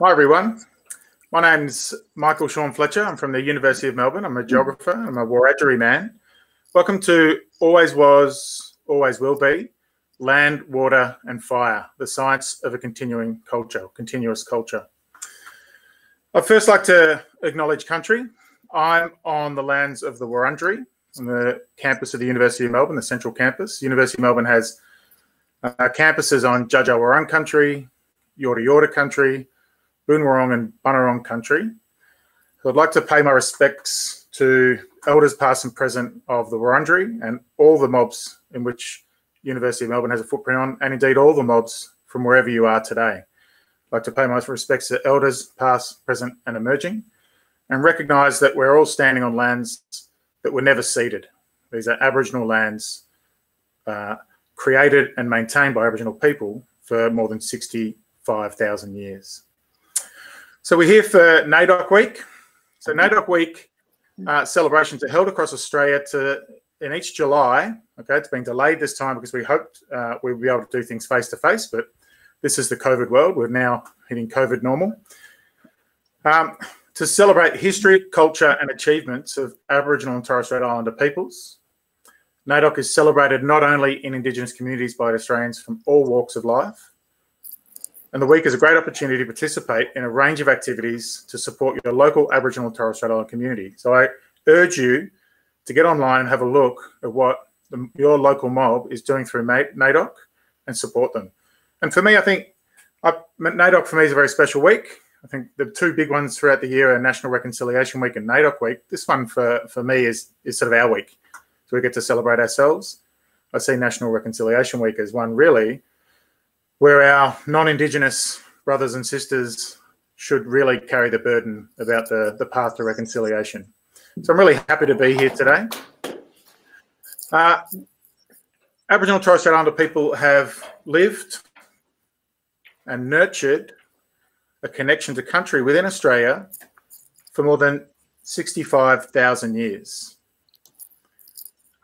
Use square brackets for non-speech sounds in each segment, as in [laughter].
Hi, everyone. My name's Michael Shawn Fletcher. I'm from the University of Melbourne. I'm a geographer. I'm a Wiradjuri man. Welcome to Always Was, Always Will Be Land, Water and Fire, the science of a continuing culture, continuous culture. I'd first like to acknowledge country. I'm on the lands of the Wurundjeri on the campus of the University of Melbourne, the central campus. University of Melbourne has uh, campuses on Wurrung country, Yorta Yorta country, Boon Wurrung and Bunurong country. So I'd like to pay my respects to elders past and present of the Wurundjeri and all the mobs in which University of Melbourne has a footprint on, and indeed all the mobs from wherever you are today. I'd like to pay my respects to elders past, present and emerging and recognise that we're all standing on lands that were never ceded. These are Aboriginal lands uh, created and maintained by Aboriginal people for more than 65,000 years. So we're here for NAIDOC Week. So NAIDOC Week uh, celebrations are held across Australia to in each July. Okay, it's been delayed this time because we hoped uh, we'd be able to do things face to face, but this is the COVID world. We're now hitting COVID normal. Um, to celebrate history, culture, and achievements of Aboriginal and Torres Strait Islander peoples, NAIDOC is celebrated not only in Indigenous communities by Australians from all walks of life, and the week is a great opportunity to participate in a range of activities to support your local Aboriginal and Torres Strait Islander community. So I urge you to get online and have a look at what the, your local mob is doing through NAIDOC and support them. And for me, I think I, NAIDOC for me is a very special week. I think the two big ones throughout the year are National Reconciliation Week and NAIDOC Week. This one for, for me is, is sort of our week. So we get to celebrate ourselves. I see National Reconciliation Week as one really where our non-Indigenous brothers and sisters should really carry the burden about the, the path to reconciliation. So I'm really happy to be here today. Uh, Aboriginal Torres Strait Islander people have lived and nurtured a connection to country within Australia for more than 65,000 years.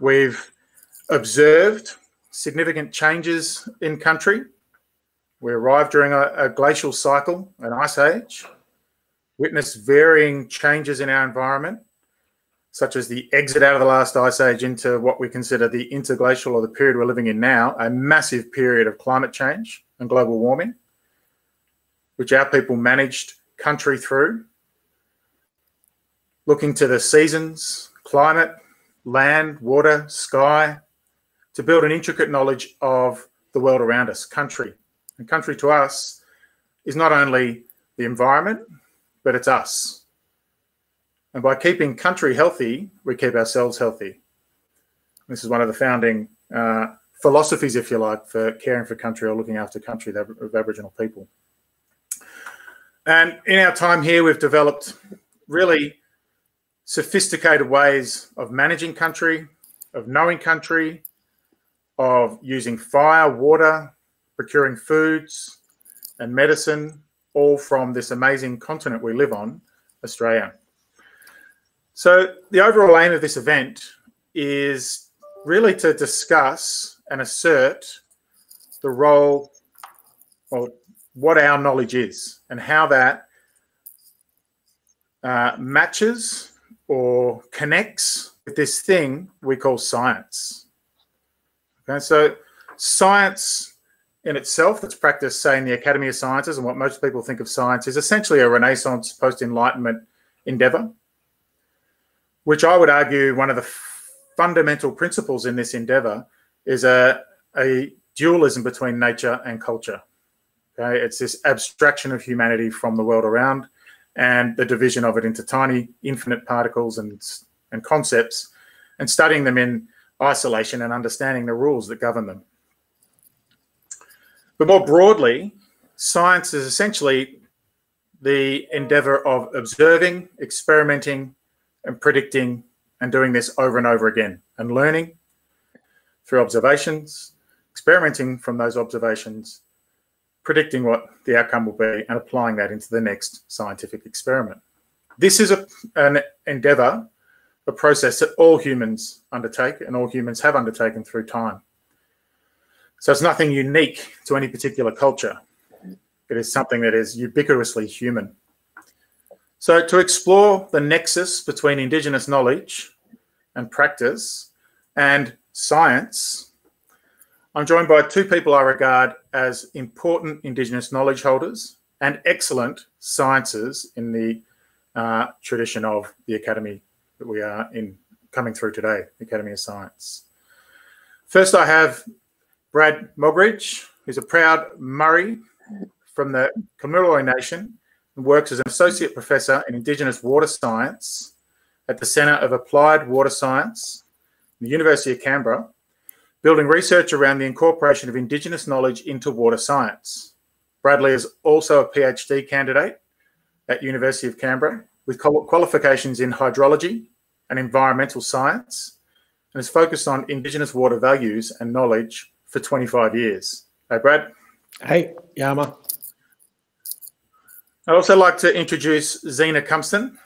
We've observed significant changes in country we arrived during a, a glacial cycle, an ice age, witnessed varying changes in our environment, such as the exit out of the last ice age into what we consider the interglacial or the period we're living in now, a massive period of climate change and global warming, which our people managed country through, looking to the seasons, climate, land, water, sky, to build an intricate knowledge of the world around us, country, and country to us is not only the environment, but it's us. And by keeping country healthy, we keep ourselves healthy. This is one of the founding uh, philosophies, if you like, for caring for country or looking after country of Aboriginal people. And in our time here, we've developed really sophisticated ways of managing country, of knowing country, of using fire, water, procuring foods and medicine, all from this amazing continent we live on, Australia. So, the overall aim of this event is really to discuss and assert the role, or what our knowledge is, and how that uh, matches or connects with this thing we call science. Okay, so science in itself that's practiced, say, in the Academy of Sciences, and what most people think of science is essentially a Renaissance post Enlightenment endeavor, which I would argue one of the fundamental principles in this endeavor is a, a dualism between nature and culture. Okay, it's this abstraction of humanity from the world around and the division of it into tiny, infinite particles and, and concepts, and studying them in isolation and understanding the rules that govern them. But more broadly, science is essentially the endeavor of observing, experimenting, and predicting, and doing this over and over again, and learning through observations, experimenting from those observations, predicting what the outcome will be, and applying that into the next scientific experiment. This is a, an endeavor, a process that all humans undertake and all humans have undertaken through time. So it's nothing unique to any particular culture. It is something that is ubiquitously human. So, to explore the nexus between Indigenous knowledge and practice and science, I'm joined by two people I regard as important Indigenous knowledge holders and excellent sciences in the uh, tradition of the Academy that we are in coming through today, the Academy of Science. First, I have Brad Moggridge, who's a proud Murri from the Kamilaroi Nation and works as an associate professor in Indigenous water science at the Centre of Applied Water Science, the University of Canberra, building research around the incorporation of Indigenous knowledge into water science. Bradley is also a PhD candidate at University of Canberra with qualifications in hydrology and environmental science and is focused on Indigenous water values and knowledge for 25 years. Hey, Brad. Hey, Yaama. I'd also like to introduce Zena Cumpston,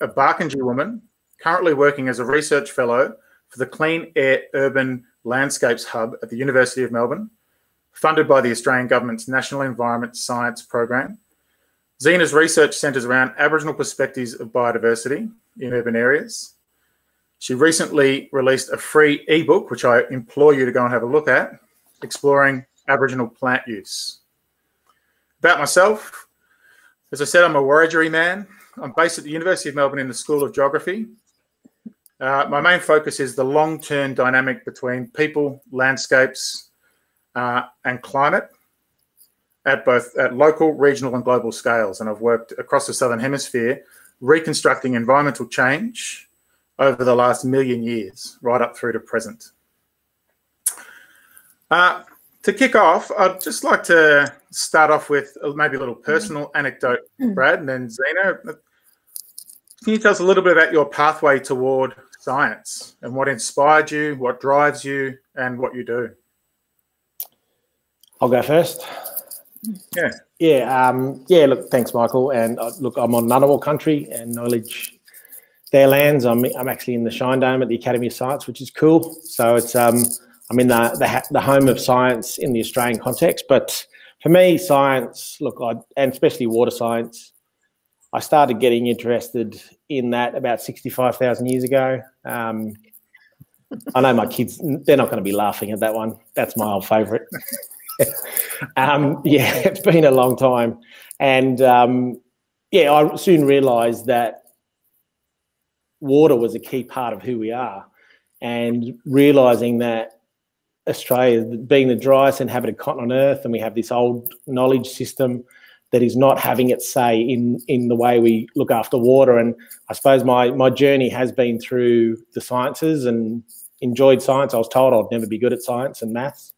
a Barkindji woman, currently working as a research fellow for the Clean Air Urban Landscapes Hub at the University of Melbourne, funded by the Australian Government's National Environment Science Program. Zena's research centres around Aboriginal perspectives of biodiversity in urban areas. She recently released a free ebook, which I implore you to go and have a look at, exploring Aboriginal plant use. About myself, as I said, I'm a Wiradjuri man. I'm based at the University of Melbourne in the School of Geography. Uh, my main focus is the long-term dynamic between people, landscapes, uh, and climate at both at local, regional, and global scales. And I've worked across the Southern Hemisphere reconstructing environmental change over the last million years, right up through to present. Uh, to kick off, I'd just like to start off with maybe a little personal anecdote, mm. Brad, and then Zena. Can you tell us a little bit about your pathway toward science and what inspired you, what drives you, and what you do? I'll go first. Yeah. Yeah. Um, yeah. Look, thanks, Michael. And uh, look, I'm on Ngunnawal country and knowledge their lands. I'm, I'm actually in the Shine Dome at the Academy of Science, which is cool. So it's um, I'm in the, the, the home of science in the Australian context. But for me, science, look, I, and especially water science, I started getting interested in that about 65,000 years ago. Um, I know my kids, they're not going to be laughing at that one. That's my old favourite. [laughs] um, yeah, [laughs] it's been a long time. And um, yeah, I soon realised that water was a key part of who we are. And realising that Australia being the driest inhabited continent on Earth, and we have this old knowledge system that is not having its say in in the way we look after water. And I suppose my my journey has been through the sciences and enjoyed science. I was told I'd never be good at science and maths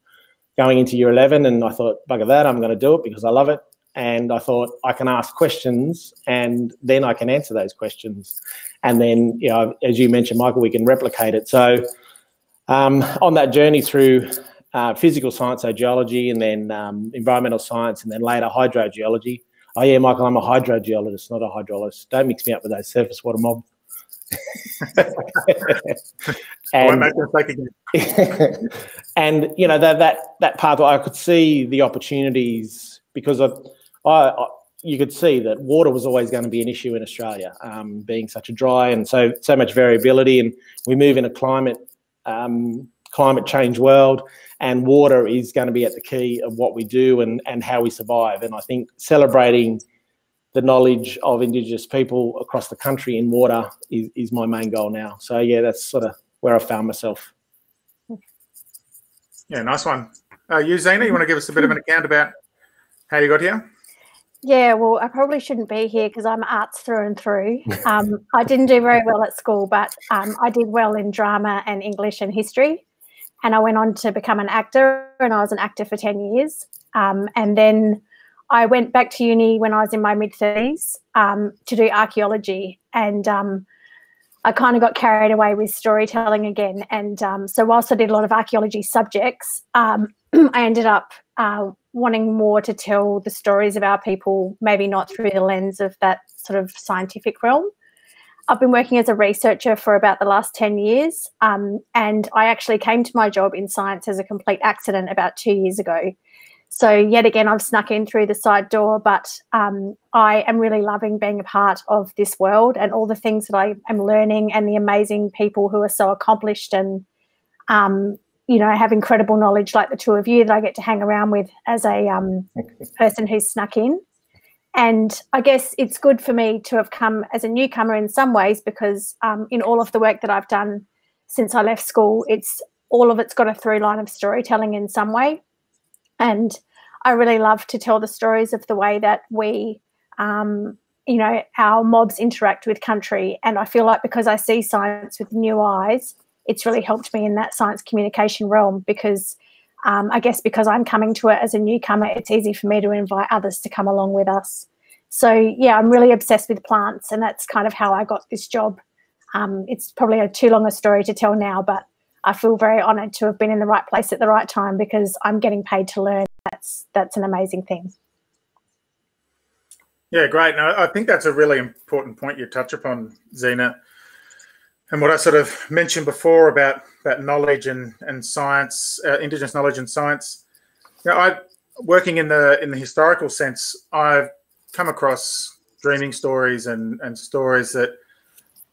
going into year 11 and I thought bugger that I'm going to do it because I love it and I thought I can ask questions and then I can answer those questions and then you know as you mentioned Michael we can replicate it so um, on that journey through uh, physical science, so geology, and then um, environmental science, and then later hydrogeology. Oh yeah, Michael, I'm a hydrogeologist, not a hydrologist. Don't mix me up with those surface water mob. [laughs] [laughs] and, [laughs] and you know that that that part, I could see the opportunities because I, I, you could see that water was always going to be an issue in Australia, um, being such a dry and so so much variability, and we move in a climate um, climate change world, and water is going to be at the key of what we do and, and how we survive. And I think celebrating the knowledge of Indigenous people across the country in water is, is my main goal now. So, yeah, that's sort of where I found myself. Yeah, nice one. Uh, you, Zena, you want to give us a bit of an account about how you got here? Yeah, well, I probably shouldn't be here because I'm arts through and through. [laughs] Um, I didn't do very well at school, but um, I did well in drama and English and history. And I went on to become an actor, and I was an actor for 10 years. Um, and then I went back to uni when I was in my mid 30s um, to do archaeology. And um, I kind of got carried away with storytelling again. And um, so, whilst I did a lot of archaeology subjects, I ended up uh, wanting more to tell the stories of our people, maybe not through the lens of that sort of scientific realm. I've been working as a researcher for about the last 10 years, um, and I actually came to my job in science as a complete accident about two years ago. So yet again, I've snuck in through the side door, but um, I am really loving being a part of this world and all the things that I am learning and the amazing people who are so accomplished and um, you know have incredible knowledge like the two of you that I get to hang around with as a um, person who's snuck in. And I guess it's good for me to have come as a newcomer in some ways because um, in all of the work that I've done since I left school, it's all of it's got a through line of storytelling in some way. And I really love to tell the stories of the way that we, um, you know, our mobs interact with country. And I feel like because I see science with new eyes, it's really helped me in that science communication realm because um, I guess because I'm coming to it as a newcomer, it's easy for me to invite others to come along with us. So yeah, I'm really obsessed with plants, and that's kind of how I got this job. Um, it's probably a too long a story to tell now, but I feel very honoured to have been in the right place at the right time because I'm getting paid to learn. That's that's an amazing thing. Yeah, great. I think that's a really important point you touch upon, Zena. And what I sort of mentioned before about, about knowledge and, and science, uh, Indigenous knowledge and science. You I working in the in the historical sense, I've come across dreaming stories and, and stories that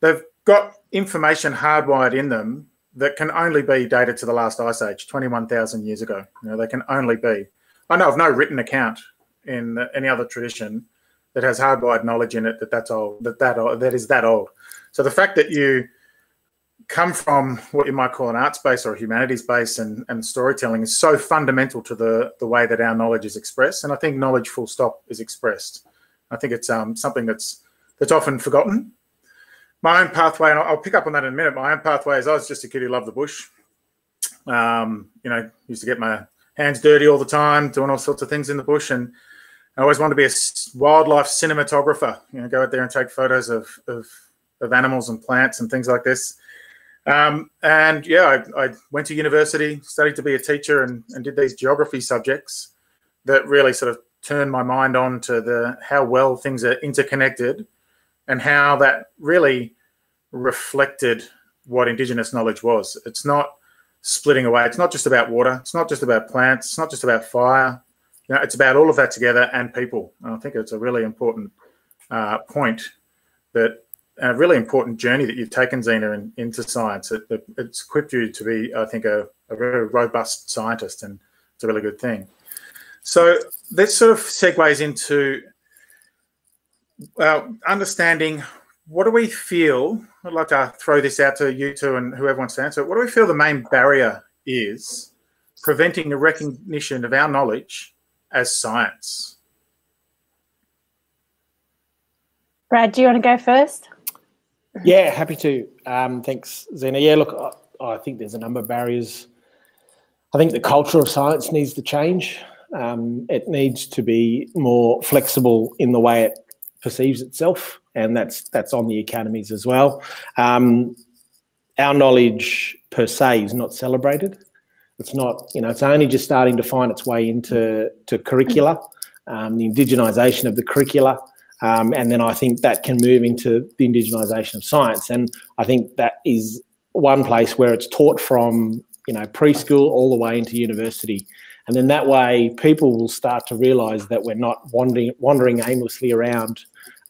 they've got information hardwired in them that can only be dated to the last ice age, 21,000 years ago. You know, they can only be. I know of no written account in any other tradition that has hardwired knowledge in it that that's old, that that that is that old. So the fact that you come from what you might call an arts base or a humanities base and, and storytelling is so fundamental to the the way that our knowledge is expressed. And I think knowledge, full stop, is expressed. I think it's um, something that's that's often forgotten my own pathway, and I'll pick up on that in a minute. My own pathway is I was just a kid who loved the bush. Um, you know, used to get my hands dirty all the time, doing all sorts of things in the bush, and I always wanted to be a wildlife cinematographer. You know, go out there and take photos of of, of animals and plants and things like this. Um, and yeah, I, I, went to university, studied to be a teacher, and, and did these geography subjects that really sort of turned my mind on to the how well things are interconnected and how that really reflected what Indigenous knowledge was. It's not splitting away. It's not just about water. It's not just about plants. It's not just about fire. You know, it's about all of that together and people. And I think it's a really important uh, point that a really important journey that you've taken, Zena, in, into science. It, it, it's equipped you to be, I think, a, a very robust scientist, and it's a really good thing. So this sort of segues into well, understanding what do we feel? I'd like to throw this out to you two and whoever wants to answer. It. What do we feel the main barrier is preventing the recognition of our knowledge as science? Brad, do you want to go first? Yeah, happy to. Um, thanks, Zena. Yeah, look, I, I, think there's a number of barriers. I think the culture of science needs to change. Um, it needs to be more flexible in the way it perceives itself, and that's that's on the academies as well. Um, our knowledge per se is not celebrated. It's not, you know, it's only just starting to find its way into to curricula, um, the indigenisation of the curricula, um, and then I think that can move into the indigenisation of science. And I think that is one place where it's taught from, you know, preschool all the way into university. And then that way, people will start to realise that we're not wandering wandering aimlessly around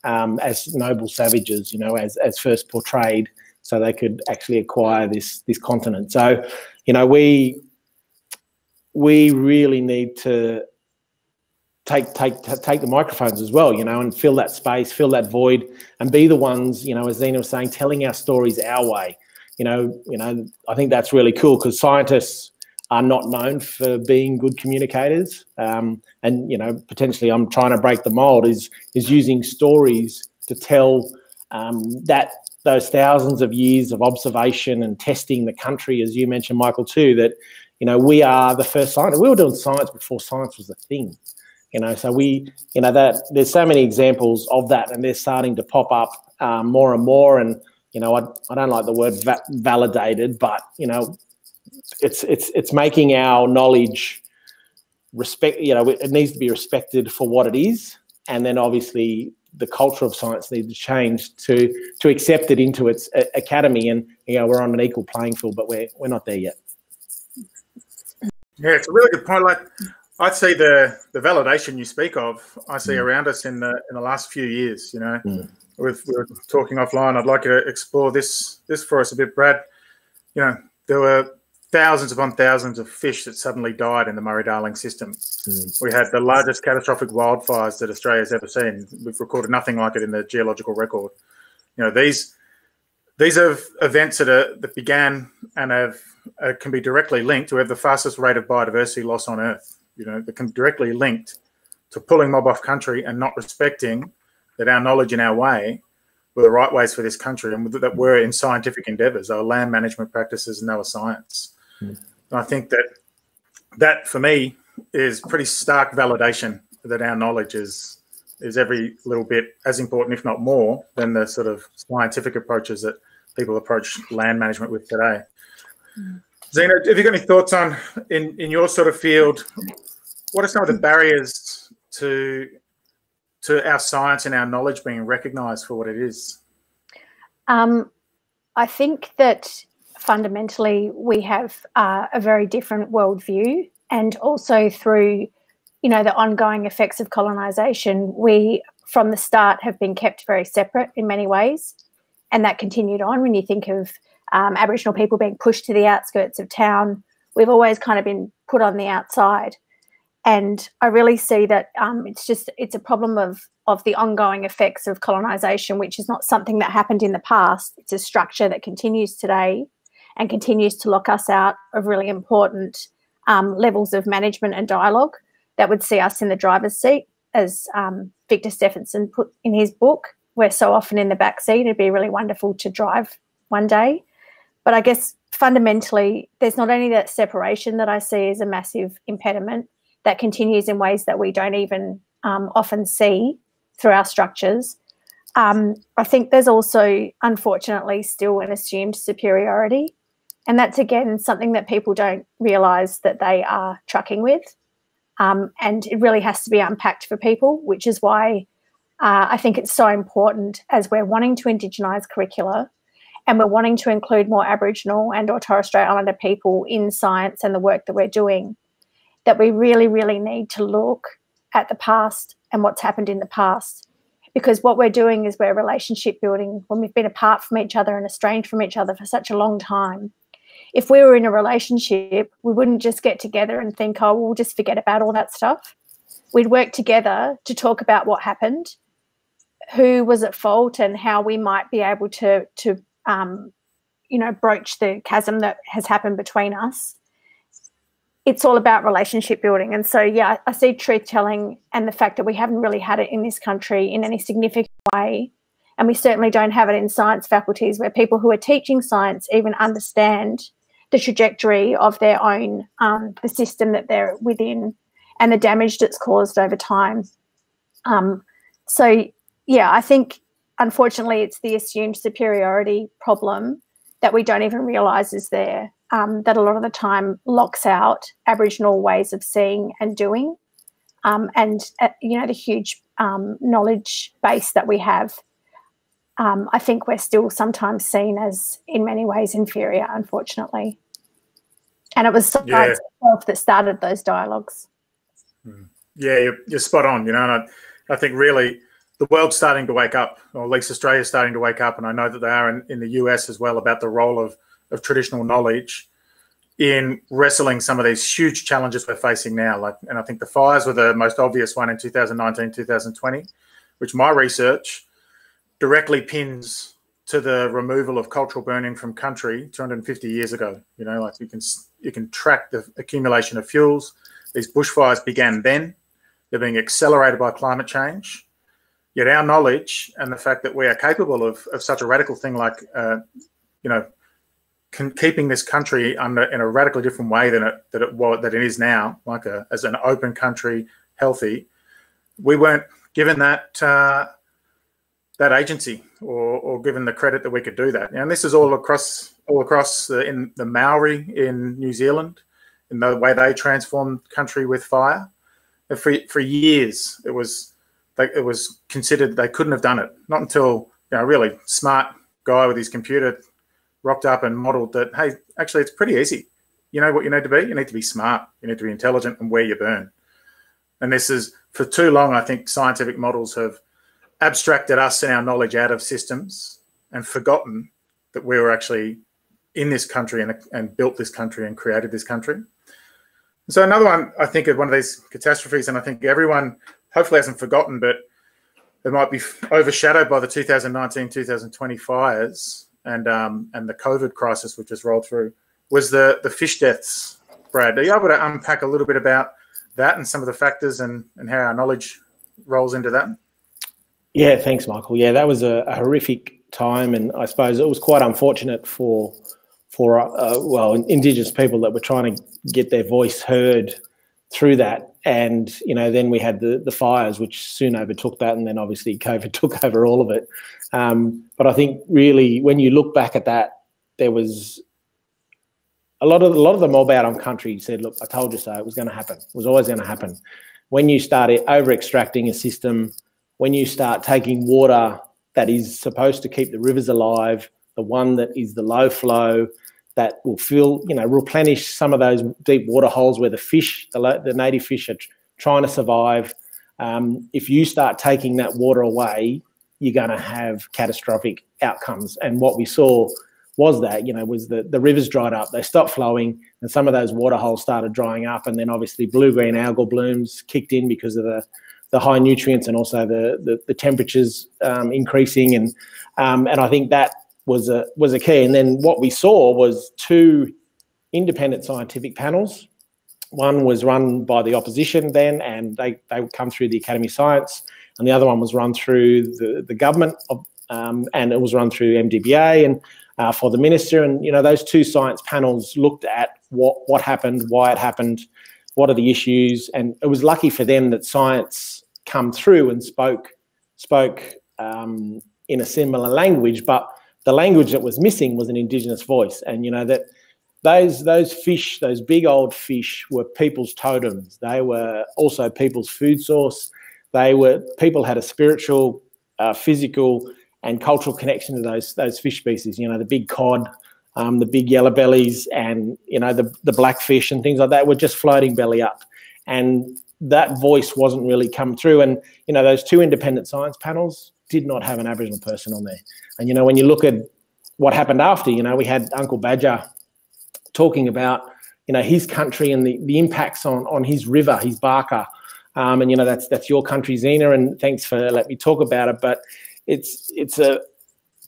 um, as noble savages, you know, as as first portrayed, so they could actually acquire this this continent. So, you know, we we really need to take take take the microphones as well, you know, and fill that space, fill that void, and be the ones, you know, as Zena was saying, telling our stories our way. You know, you know, I think that's really cool because scientists are not known for being good communicators. Um, and you know, potentially, I'm trying to break the mold. Is is using stories to tell um, that those thousands of years of observation and testing the country, as you mentioned, Michael, too. That you know, we are the first science. We were doing science before science was a thing. You know, so we, you know, that there's so many examples of that, and they're starting to pop up um, more and more. And you know, I, I don't like the word va- validated, but you know, it's it's it's making our knowledge respect. You know, it needs to be respected for what it is, and then obviously the culture of science needs to change to to accept it into its academy. And you know, we're on an equal playing field, but we're we're not there yet. Yeah, it's a really good point. Like I'd say the the validation you speak of, I see mm. around us in the in the last few years. You know, mm. with we were talking offline. I'd like you to explore this this for us a bit, Brad. You know, there were thousands upon thousands of fish that suddenly died in the Murray-Darling system. Mm. We had the largest catastrophic wildfires that Australia's ever seen. We've recorded nothing like it in the geological record. You know, these these are events that are that began and have uh, can be directly linked to have the fastest rate of biodiversity loss on Earth you know, that can directly linked to pulling mob off country and not respecting that our knowledge and our way were the right ways for this country and that were in scientific endeavors, they were land management practices and they were science. Mm. And I think that that for me is pretty stark validation that our knowledge is is every little bit as important, if not more, than the sort of scientific approaches that people approach land management with today. Mm. Zena, have you got any thoughts on in, in your sort of field? What are some of the barriers to to our science and our knowledge being recognised for what it is? Um, I think that fundamentally we have uh, a very different worldview, and also through you know the ongoing effects of colonisation, we from the start have been kept very separate in many ways, and that continued on. When you think of um, Aboriginal people being pushed to the outskirts of town. We've always kind of been put on the outside, and I really see that um, it's just it's a problem of of the ongoing effects of colonisation, which is not something that happened in the past. It's a structure that continues today and continues to lock us out of really important um, levels of management and dialogue that would see us in the driver's seat, as um, Victor Steffensen put in his book. We're so often in the back seat. It'd be really wonderful to drive one day. But I guess fundamentally, there's not only that separation that I see as a massive impediment that continues in ways that we don't even um, often see through our structures. Um, I think there's also, unfortunately, still an assumed superiority. And that's again something that people don't realize that they are trucking with. Um, and it really has to be unpacked for people, which is why uh, I think it's so important as we're wanting to indigenise curricula and we're wanting to include more Aboriginal and or Torres Strait Islander people in science and the work that we're doing, that we really, really need to look at the past and what's happened in the past. Because what we're doing is we're relationship building when we've been apart from each other and estranged from each other for such a long time. If we were in a relationship, we wouldn't just get together and think, oh, we'll just forget about all that stuff. We'd work together to talk about what happened, who was at fault, and how we might be able to, to um, you know, broach the chasm that has happened between us. It's all about relationship building. And so, yeah, I see truth telling and the fact that we haven't really had it in this country in any significant way. And we certainly don't have it in science faculties where people who are teaching science even understand the trajectory of their own, um, the system that they're within and the damage that's caused over time. Um, so, yeah, I think unfortunately, it's the assumed superiority problem that we don't even realise is there. Um, that a lot of the time locks out Aboriginal ways of seeing and doing, um, and uh, you know the huge um, knowledge base that we have. Um, I think we're still sometimes seen as, in many ways, inferior, unfortunately. And it was science yeah. itself that started those dialogues. Hmm. Yeah, you're, you're spot on. You know, and I, I think really the world's starting to wake up, or at least Australia's starting to wake up, and I know that they are in, in the US as well about the role of, of traditional knowledge in wrestling some of these huge challenges we're facing now. Like, and I think the fires were the most obvious one in 2019, 2020, which my research directly pins to the removal of cultural burning from country 250 years ago. You know, like you can you can track the accumulation of fuels. These bushfires began then. They're being accelerated by climate change Yet our knowledge and the fact that we are capable of, of such a radical thing like, uh, you know, keeping this country under in a radically different way than it that it was that it is now, like a, as an open country, healthy, we weren't given that uh, that agency or, or given the credit that we could do that. And this is all across all across the, in the Maori in New Zealand, in the way they transformed country with fire. For for years, it was it was considered they couldn't have done it. Not until you know, a really smart guy with his computer rocked up and modeled that. Hey, actually, it's pretty easy. You know what you need to be? You need to be smart. You need to be intelligent and where you burn. And this is for too long, I think scientific models have abstracted us and our knowledge out of systems and forgotten that we were actually in this country and, and built this country and created this country. So another one, I think, of one of these catastrophes, and I think everyone hopefully hasn't forgotten, but it might be overshadowed by the 2019-2020 fires and um, and the COVID crisis which has rolled through, was the the fish deaths. Brad, are you able to unpack a little bit about that and some of the factors and, and how our knowledge rolls into that? Yeah, thanks, Michael. Yeah, that was a, a horrific time, and I suppose it was quite unfortunate for for uh, well Indigenous people that were trying to get their voice heard through that. And you know, then we had the the fires, which soon overtook that, and then obviously COVID [laughs] took over all of it. Um, but I think really, when you look back at that, there was a lot of a lot of the mob out on country said, "Look, I told you so. It was going to happen. It was always going to happen." When you start over extracting a system, when you start taking water that is supposed to keep the rivers alive, the one that is the low flow, that will fill, you know, replenish some of those deep water holes where the fish, the, the native fish, are trying to survive. Um, if you start taking that water away, you're going to have catastrophic outcomes. And what we saw was that, you know, was the, the rivers dried up, they stopped flowing, and some of those water holes started drying up. And then obviously blue green algal blooms kicked in because of the, the high nutrients and also the, the, the temperatures um, increasing. And, um, and I think that was a, was a key. And then what we saw was two independent scientific panels. One was run by the opposition then, and they, they would come through the Academy of Science, and the other one was run through the, the government, of, um, and it was run through MDBA and uh, for the minister. And you know, those two science panels looked at what what happened, why it happened, what are the issues, and it was lucky for them that science come through and spoke spoke um, in a similar language, but the language that was missing was an indigenous voice. And you know that those those fish those big old fish were people's totems. They were also people's food source. They were people had a spiritual uh, physical and cultural connection to those those fish species you know the big cod um, the big yellow bellies and you know the the blackfish and things like that were just floating belly up. And that voice wasn't really come through. And you know those two independent science panels did not have an aboriginal person on there and you know, when you look at what happened after, you know, we had Uncle Badger talking about, you know, his country and the, the impacts on on his river, his Barka. Um, and you know, that's that's your country, Zena, and thanks for letting me talk about it. But it's it's a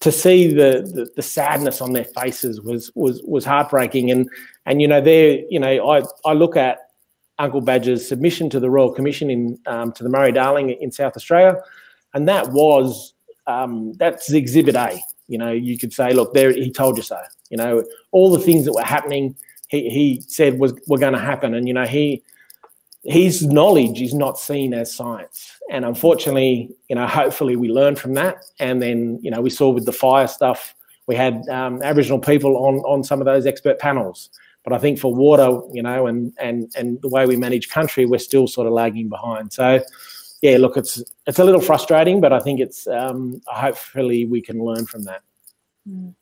to see the, the, the sadness on their faces was was was heartbreaking. And and you know, there, you know, I I look at Uncle Badger's submission to the Royal Commission in um, to the Murray Darling in South Australia, and that was um, that's Exhibit A. You know, you could say, look, there he told you so. You know, all the things that were happening, he, he said was were going to happen, and you know, he his knowledge is not seen as science. And unfortunately, you know, hopefully we learn from that. And then, you know, we saw with the fire stuff, we had um, Aboriginal people on on some of those expert panels. But I think for water, you know, and and and the way we manage country, we're still sort of lagging behind. So yeah, look, it's it's a little frustrating, but I think it's um, hopefully we can learn from that. Mm.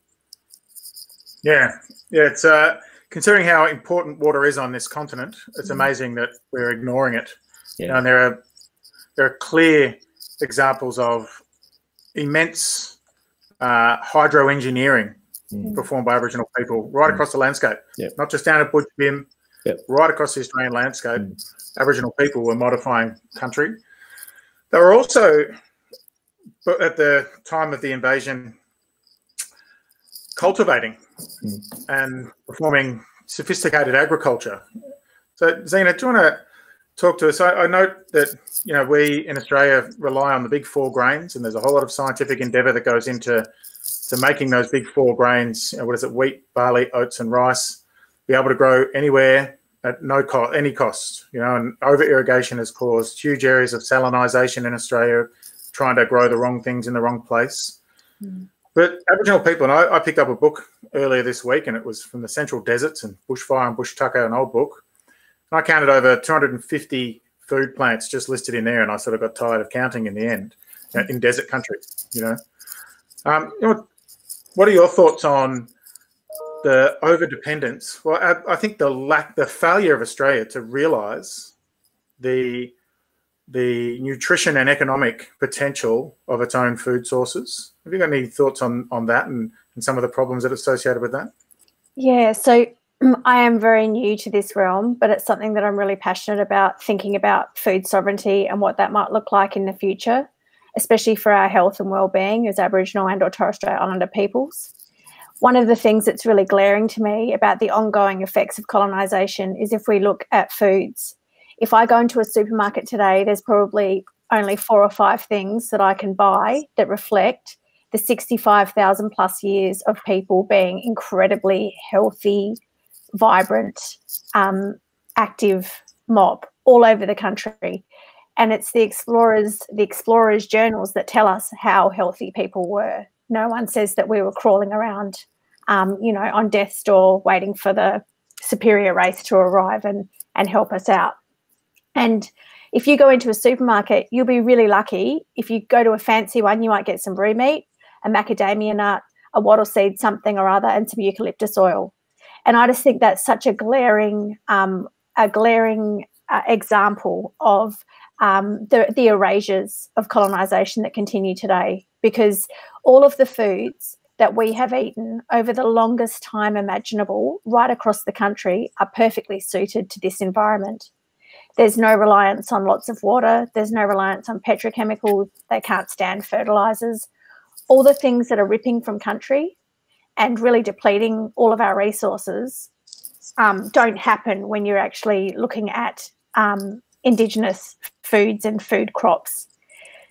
Yeah, yeah, it's uh, considering how important water is on this continent, it's mm. amazing that we're ignoring it. Yeah. You know, and there are there are clear examples of immense uh, hydro engineering mm. performed by Aboriginal people right mm. across the landscape, yep. not just down at Budj Bim, yep. right across the Australian landscape. Mm. Aboriginal people were modifying country they were also, at the time of the invasion, cultivating mm. and performing sophisticated agriculture. So, Zena, do you want to talk to us? I, I, note that you know we in Australia rely on the big four grains, and there's a whole lot of scientific endeavour that goes into to making those big four grains. You know, what is it? Wheat, barley, oats, and rice. Be able to grow anywhere at no cost, any cost. You know, and over irrigation has caused huge areas of salinisation in Australia, trying to grow the wrong things in the wrong place. Mm. But Aboriginal people, and I, I, picked up a book earlier this week, and it was from the Central Deserts and Bushfire and Bush Tucker, an old book. And I counted over 250 food plants just listed in there, and I sort of got tired of counting in the end in desert country. You know, um, you know, what are your thoughts on the over dependence. Well, I, I, think the lack, the failure of Australia to realise the the nutrition and economic potential of its own food sources. Have you got any thoughts on, on that and, and some of the problems that are associated with that? Yeah, so [clears throat] I am very new to this realm, but it's something that I'm really passionate about thinking about food sovereignty and what that might look like in the future, especially for our health and well-being as Aboriginal and or Torres Strait Islander peoples. One of the things that's really glaring to me about the ongoing effects of colonisation is if we look at foods. If I go into a supermarket today, there's probably only four or five things that I can buy that reflect the 65,000 plus years of people being incredibly healthy, vibrant, um, active mob all over the country. And it's the explorers, the explorers' journals that tell us how healthy people were. No one says that we were crawling around, um, you know, on death's door waiting for the superior race to arrive and and help us out. And if you go into a supermarket, you'll be really lucky. If you go to a fancy one, you might get some brie meat, a macadamia nut, a wattle seed, something or other, and some eucalyptus oil. And I just think that's such a glaring, um, a glaring uh, example of um, the, the erasures of colonisation that continue today, because all of the foods that we have eaten over the longest time imaginable right across the country are perfectly suited to this environment. There's no reliance on lots of water. There's no reliance on petrochemicals. They can't stand fertilizers. All the things that are ripping from country and really depleting all of our resources um, don't happen when you're actually looking at um, indigenous foods and food crops.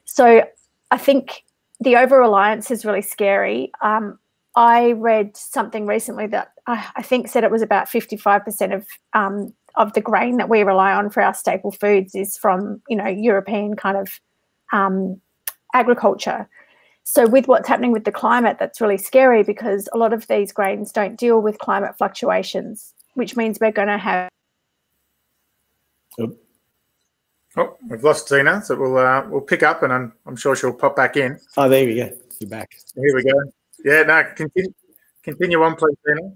So I think the over reliance is really scary. Um, I read something recently that I, I, think said it was about 55% of um, of the grain that we rely on for our staple foods is from you know European kind of um, agriculture. So, with what's happening with the climate, that's really scary because a lot of these grains don't deal with climate fluctuations, which means we're going to have. Oh, oh we've lost Tina, so we'll uh, we'll pick up, and I'm, I'm sure she'll pop back in. Oh, there we go. You're back. Here we go. Yeah, no, continue, continue on, please, Tina.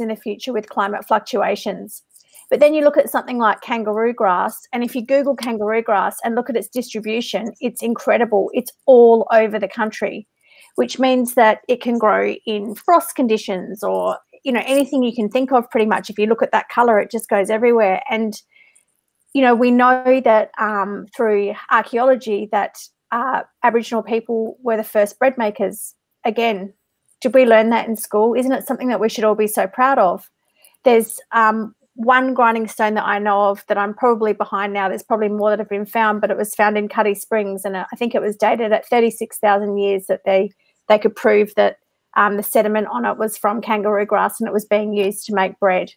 In the future, with climate fluctuations, but then you look at something like kangaroo grass, and if you Google kangaroo grass and look at its distribution, it's incredible. It's all over the country, which means that it can grow in frost conditions or you know anything you can think of pretty much if you look at that color it just goes everywhere and you know we know that um, through archaeology that uh, aboriginal people were the first bread makers again did we learn that in school isn't it something that we should all be so proud of there's um, one grinding stone that I know of that I'm probably behind now. There's probably more that have been found, but it was found in Cuddy Springs, and I think it was dated at 36,000 years that they they could prove that um, the sediment on it was from kangaroo grass and it was being used to make bread.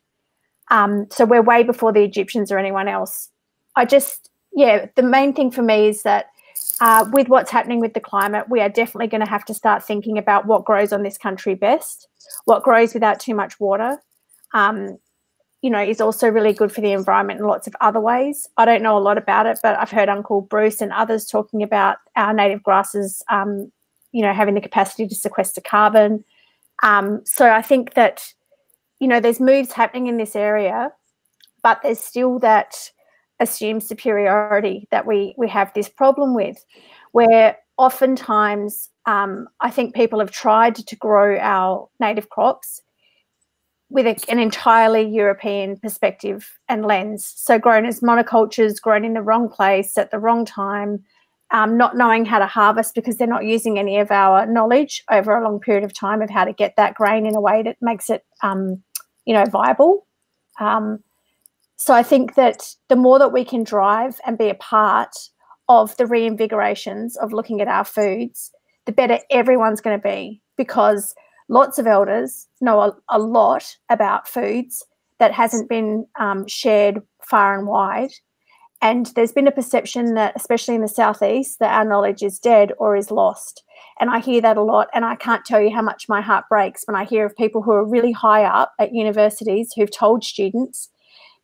Um, so we're way before the Egyptians or anyone else. I just, yeah, the main thing for me is that uh, with what's happening with the climate, we are definitely going to have to start thinking about what grows on this country best, what grows without too much water. Um, you know, is also really good for the environment in lots of other ways. I don't know a lot about it, but I've heard Uncle Bruce and others talking about our native grasses, um, you know, having the capacity to sequester carbon. Um, so I think that, you know, there's moves happening in this area, but there's still that assumed superiority that we we have this problem with, where oftentimes um, I think people have tried to grow our native crops with a, an entirely European perspective and lens. So grown as monocultures, grown in the wrong place at the wrong time, um, not knowing how to harvest because they're not using any of our knowledge over a long period of time of how to get that grain in a way that makes it, um, you know, viable. Um, so I think that the more that we can drive and be a part of the reinvigorations of looking at our foods, the better everyone's going to be because – lots of elders know a, a lot about foods that hasn't been um, shared far and wide. And there's been a perception that, especially in the southeast, that our knowledge is dead or is lost. And I hear that a lot. And I can't tell you how much my heart breaks when I hear of people who are really high up at universities who've told students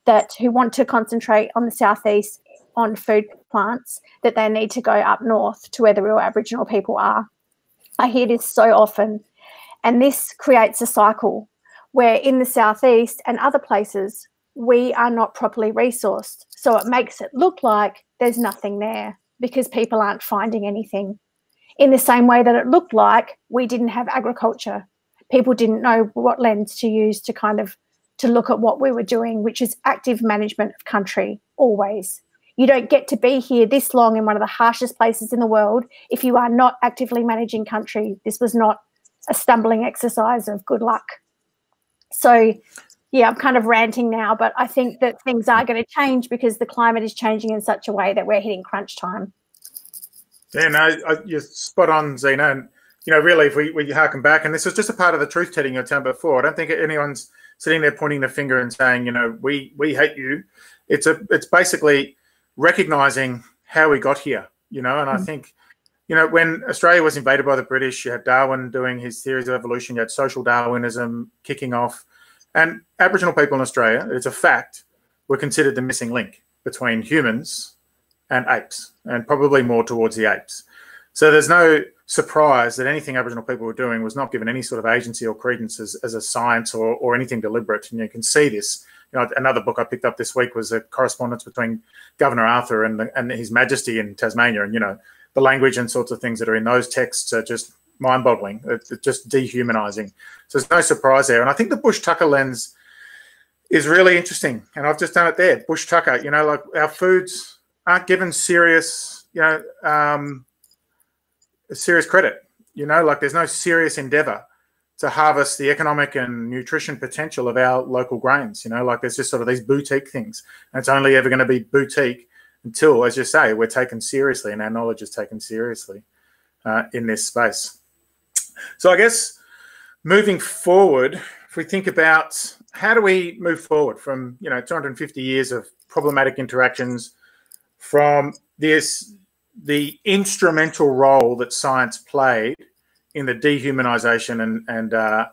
that who want to concentrate on the southeast on food plants that they need to go up north to where the real Aboriginal people are. I hear this so often. And this creates a cycle where in the southeast and other places, we are not properly resourced. So it makes it look like there's nothing there because people aren't finding anything. In the same way that it looked like we didn't have agriculture. People didn't know what lens to use to kind of to look at what we were doing, which is active management of country always. You don't get to be here this long in one of the harshest places in the world if you are not actively managing country. This was not a stumbling exercise of good luck. So, yeah, I'm kind of ranting now, but I think that things are going to change because the climate is changing in such a way that we're hitting crunch time. Yeah, no, I, you're spot on, Zena. And, you know, really, if we, we harken back, and this was just a part of the truth telling you were telling before, I don't think anyone's sitting there pointing the finger and saying, you know, we we hate you. It's a it's basically recognizing how we got here, you know, and mm-hmm. I think, you know, when Australia was invaded by the British, you had Darwin doing his theories of evolution, you had social Darwinism kicking off, and Aboriginal people in Australia, it's a fact, were considered the missing link between humans and apes, and probably more towards the apes. So there's no surprise that anything Aboriginal people were doing was not given any sort of agency or credence as, as a science or, or anything deliberate. And you can see this. You know, another book I picked up this week was a correspondence between Governor Arthur and, the, and His Majesty in Tasmania. And, you know, the language and sorts of things that are in those texts are just mind boggling, it's just dehumanizing. So there's no surprise there. And I think the Bush Tucker lens is really interesting. And I've just done it there. Bush Tucker, you know, like our foods aren't given serious, you know, um, serious credit. You know, like there's no serious endeavor to harvest the economic and nutrition potential of our local grains. You know, like there's just sort of these boutique things. And it's only ever going to be boutique until, as you say, we're taken seriously and our knowledge is taken seriously uh, in this space. So I guess moving forward, if we think about how do we move forward from, you know, 250 years of problematic interactions from this the instrumental role that science played in the dehumanization and and uh,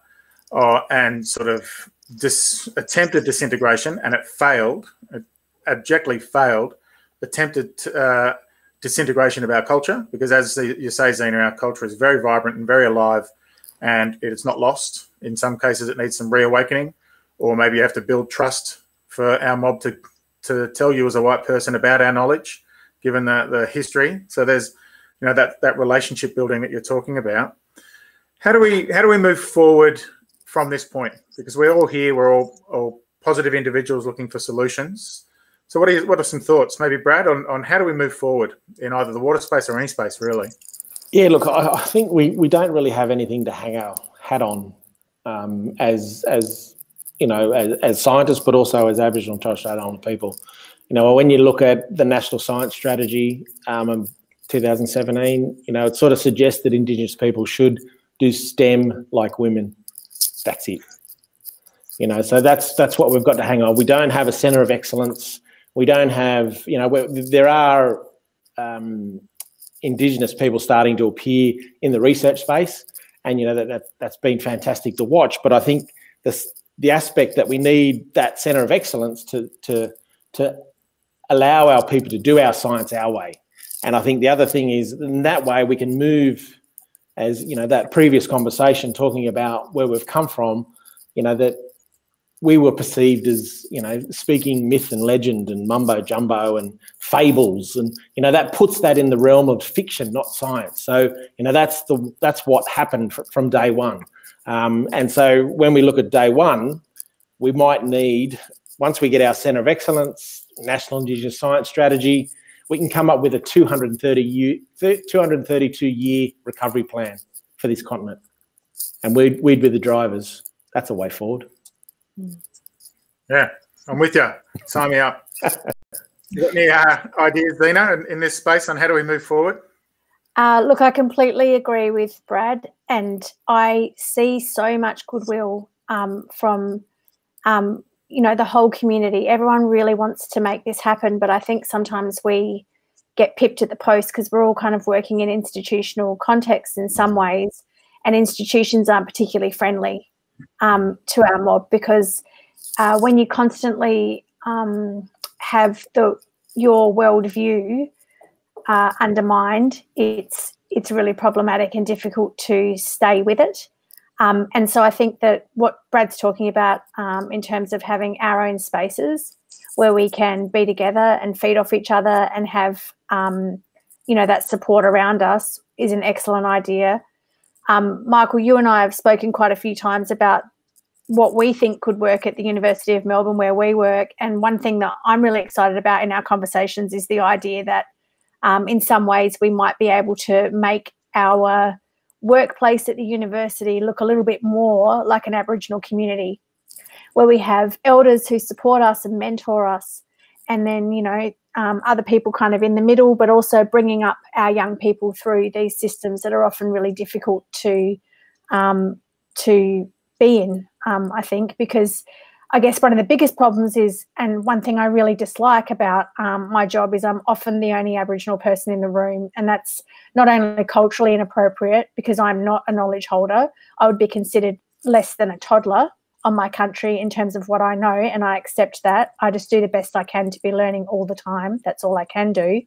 uh, and sort of dis- attempted disintegration, and it failed, it abjectly failed, attempted uh, disintegration of our culture, because as you say, Zena, our culture is very vibrant and very alive, and it is not lost. In some cases, it needs some reawakening, or maybe you have to build trust for our mob to to tell you as a white person about our knowledge given the, the history. So there's, you know, that that relationship building that you're talking about. How do we how do we move forward from this point? Because we're all here, we're all, all positive individuals looking for solutions. So what are you, what are some thoughts, maybe Brad, on, on how do we move forward in either the water space or any space, really? Yeah, look, I, I think we, we don't really have anything to hang our hat on um, as as you know as, as, scientists, but also as Aboriginal and Torres Strait Islander people you know, when you look at the national science strategy um, of 2017, you know, it sort of suggests that Indigenous people should do STEM like women. That's it. You know, so that's that's what we've got to hang on. We don't have a centre of excellence. We don't have, you know, there are um, Indigenous people starting to appear in the research space, and you know that, that that's been fantastic to watch. But I think the the aspect that we need that centre of excellence to to to allow our people to do our science our way. And I think the other thing is in that way we can move as you know that previous conversation talking about where we've come from, you know that we were perceived as you know speaking myth and legend and mumbo jumbo and fables. And you know that puts that in the realm of fiction not science. So you know that's the that's what happened from day one um, and so when we look at day one we might need once we get our center of excellence National Indigenous Science Strategy, we can come up with a 230 year, 232 year recovery plan for this continent. And we'd, we'd be the drivers. That's a way forward. Yeah, I'm with you. Sign me up. [laughs] you got any uh, ideas, Zena, in, in, this space on how do we move forward? Uh, look, I completely agree with Brad, and I see so much goodwill um, from um, you know the whole community. Everyone really wants to make this happen but i think sometimes we get pipped at the post because we're all kind of working in institutional contexts in some ways and institutions aren't particularly friendly um, to our mob because uh, when you constantly um, have the your worldview uh, undermined it's it's really problematic and difficult to stay with it Um, and so I think that what Brad's talking about um, in terms of having our own spaces where we can be together and feed off each other and have, um, you know, that support around us is an excellent idea. Um, Michael, you and I have spoken quite a few times about what we think could work at the University of Melbourne where we work. And one thing that I'm really excited about in our conversations is the idea that um, in some ways we might be able to make our workplace at the university look a little bit more like an Aboriginal community, where we have elders who support us and mentor us, and then, you know, um, other people kind of in the middle, but also bringing up our young people through these systems that are often really difficult to um, to be in. Um, I think because I guess one of the biggest problems is, and one thing I really dislike about um, my job is I'm often the only Aboriginal person in the room, and that's not only culturally inappropriate because I'm not a knowledge holder. I would be considered less than a toddler on my country in terms of what I know, and I accept that. I just do the best I can to be learning all the time. That's all I can do.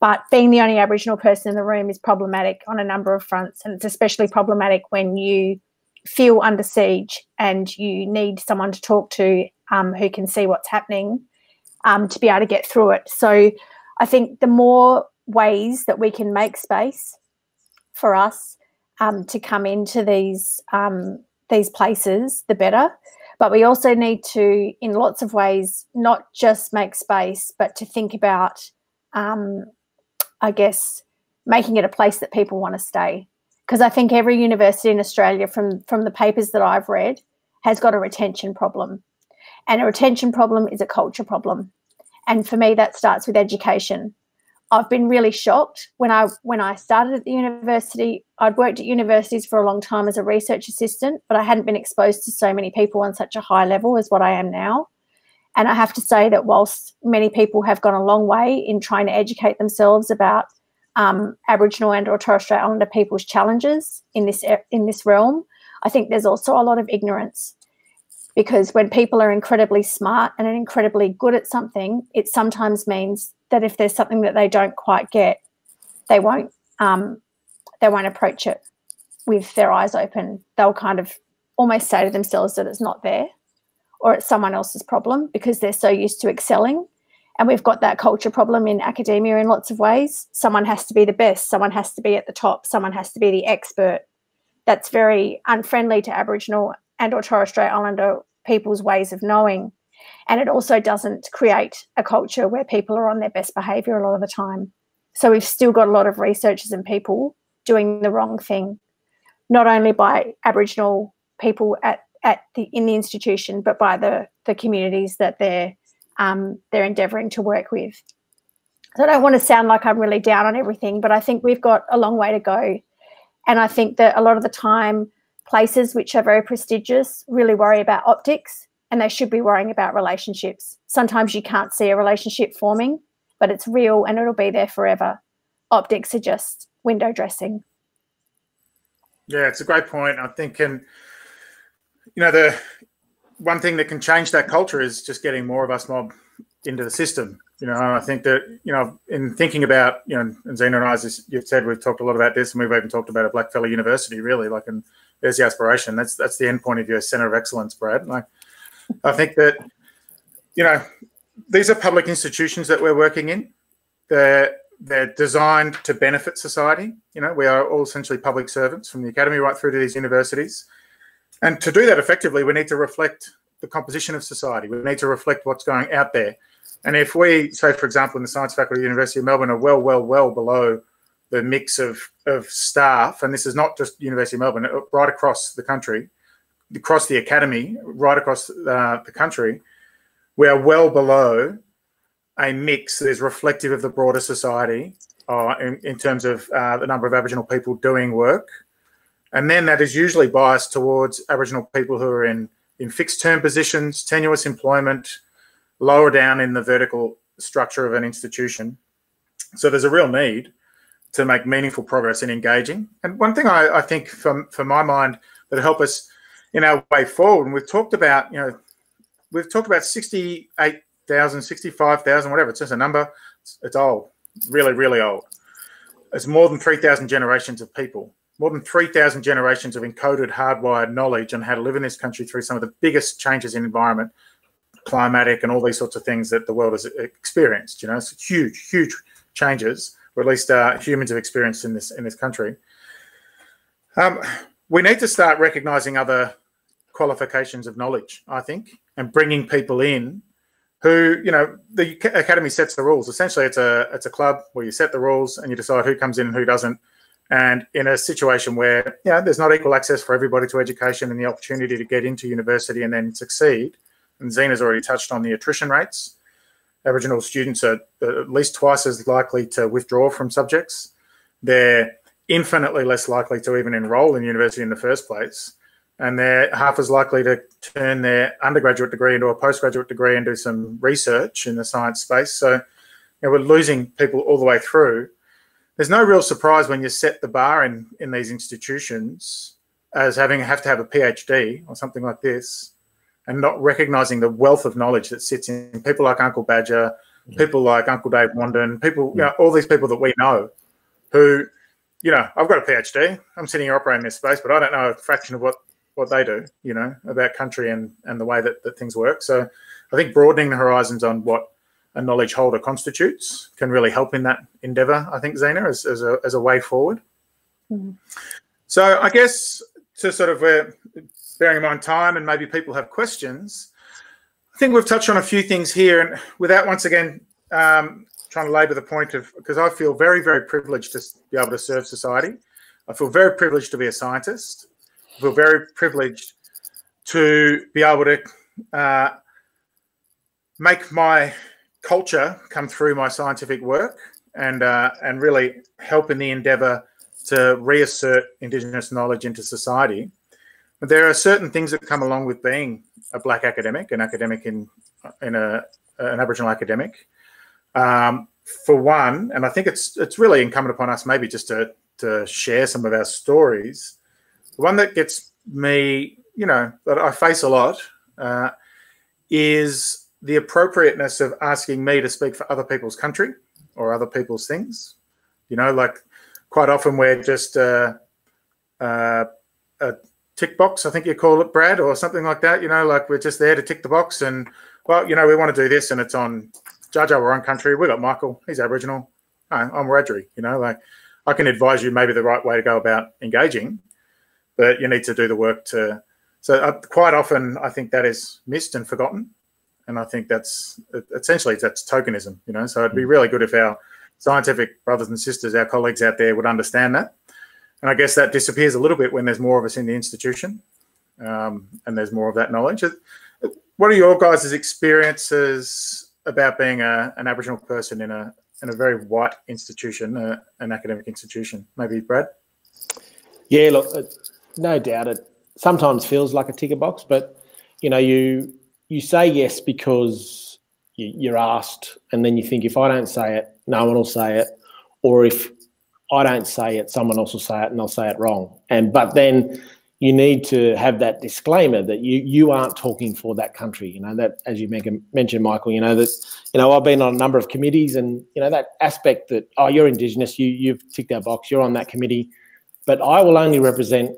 But being the only Aboriginal person in the room is problematic on a number of fronts, and it's especially problematic when you feel under siege and you need someone to talk to um, who can see what's happening um, to be able to get through it. So I think the more ways that we can make space for us um, to come into these um, these places, the better. But we also need to, in lots of ways, not just make space, but to think about, um, I guess, making it a place that people want to stay because I think every university in Australia, from from the papers that I've read, has got a retention problem, and a retention problem is a culture problem, and for me that starts with education. I've been really shocked when I when I started at the university. I'd worked at universities for a long time as a research assistant, but I hadn't been exposed to so many people on such a high level as what I am now. And I have to say that whilst many people have gone a long way in trying to educate themselves about um, Aboriginal and or Torres Strait Islander people's challenges in this in this realm. I think there's also a lot of ignorance because when people are incredibly smart and incredibly good at something, it sometimes means that if there's something that they don't quite get, they won't um, they won't approach it with their eyes open. They'll kind of almost say to themselves that it's not there or it's someone else's problem because they're so used to excelling and we've got that culture problem in academia in lots of ways. Someone has to be the best, someone has to be at the top, someone has to be the expert. That's very unfriendly to Aboriginal and or Torres Strait Islander people's ways of knowing. And it also doesn't create a culture where people are on their best behaviour a lot of the time. So we've still got a lot of researchers and people doing the wrong thing, not only by Aboriginal people at, at the in the institution, but by the the communities that they're um, they're endeavouring to work with. So I don't want to sound like I'm really down on everything, but I think we've got a long way to go. And I think that a lot of the time, places which are very prestigious really worry about optics and they should be worrying about relationships. Sometimes you can't see a relationship forming, but it's real and it'll be there forever. Optics are just window dressing. Yeah, it's a great point. I think, and you know, the one thing that can change that culture is just getting more of us mob into the system. You know, I think that you know, in thinking about you know, and Zena and I, as you've said, we've talked a lot about this, and we've even talked about a blackfellow university, really. Like, and there's the aspiration. That's that's the end point of your center of excellence, Brad. Like, I think that you know, these are public institutions that we're working in. They're they're designed to benefit society. You know, we are all essentially public servants from the academy right through to these universities. And to do that effectively, we need to reflect the composition of society. We need to reflect what's going out there. And if we, say, for example, in the Science Faculty, of University of Melbourne, are well, well, well below the mix of, of staff, and this is not just University of Melbourne, uh, right across the country, across the academy, right across uh, the country, we are well below a mix that is reflective of the broader society uh, in, in, terms of uh, the number of Aboriginal people doing work and then that is usually biased towards Aboriginal people who are in, in fixed term positions, tenuous employment, lower down in the vertical structure of an institution. So there's a real need to make meaningful progress in engaging. And one thing I, I think from, for my mind that help us in our way forward, and we've talked about, you know, we've talked about 68,000, 65,000, whatever, it's just a number. It's, it's old, really, really old. It's more than 3,000 generations of people more than 3,000 generations of encoded, hardwired knowledge on how to live in this country through some of the biggest changes in environment, climatic, and all these sorts of things that the world has experienced. You know, it's huge, huge changes, or at least uh, humans have experienced in this in this country. Um, we need to start recognizing other qualifications of knowledge, I think, and bringing people in who, you know, the academy sets the rules. Essentially, it's a it's a club where you set the rules and you decide who comes in and who doesn't and in a situation where you know, there's not equal access for everybody to education and the opportunity to get into university and then succeed, and Zena's already touched on the attrition rates. Aboriginal students are at least twice as likely to withdraw from subjects. They're infinitely less likely to even enroll in university in the first place. And they're half as likely to turn their undergraduate degree into a postgraduate degree and do some research in the science space. So you know, we're losing people all the way through there's no real surprise when you set the bar in in these institutions as having have to have a PhD or something like this, and not recognizing the wealth of knowledge that sits in people like Uncle Badger, yeah. people like Uncle Dave Wandin, people, yeah. you know, all these people that we know, who, you know, I've got a PhD. I'm sitting here operating this space, but I don't know a fraction of what what they do, you know, about country and and the way that, that things work. So I think broadening the horizons on what a knowledge holder constitutes can really help in that endeavor, I think, Zena, as, as, a, as a way forward. Mm-hmm. So I guess to sort of uh, bearing in mind time and maybe people have questions, I think we've touched on a few things here. And without once again um, trying to labour the point of, because I feel very, very privileged to be able to serve society. I feel very privileged to be a scientist. I feel very privileged to be able to uh, make my culture come through my scientific work and uh, and really help in the endeavour to reassert Indigenous knowledge into society. But there are certain things that come along with being a black academic, an academic in in a an Aboriginal academic. Um, for one, and I think it's it's really incumbent upon us maybe just to to share some of our stories. The one that gets me, you know, that I face a lot uh, is the appropriateness of asking me to speak for other people's country or other people's things. You know, like quite often we're just uh, uh, a tick box, I think you call it, Brad, or something like that. You know, like we're just there to tick the box and, well, you know, we want to do this and it's on Jar, we're on country. We got Michael, he's Aboriginal. I'm Wiradjuri, you know, like I can advise you maybe the right way to go about engaging, but you need to do the work to. So uh, quite often, I think that is missed and forgotten and I think that's essentially that's tokenism. You know, so it'd be mm. really good if our scientific brothers and sisters, our colleagues out there, would understand that. And I guess that disappears a little bit when there's more of us in the institution, um, and there's more of that knowledge. What are your guys' experiences about being a, an Aboriginal person in a in a very white institution, uh, an academic institution? Maybe Brad. Yeah, look, no doubt it sometimes feels like a ticker box, but you know, you you say yes because you're asked, and then you think if I don't say it, no one will say it, or if I don't say it, someone else will say it, and they'll say it wrong. And but then you need to have that disclaimer that you you aren't talking for that country. You know that as you mentioned, Michael. You know that you know I've been on a number of committees, and you know that aspect that oh you're Indigenous, you you've ticked that box, you're on that committee, but I will only represent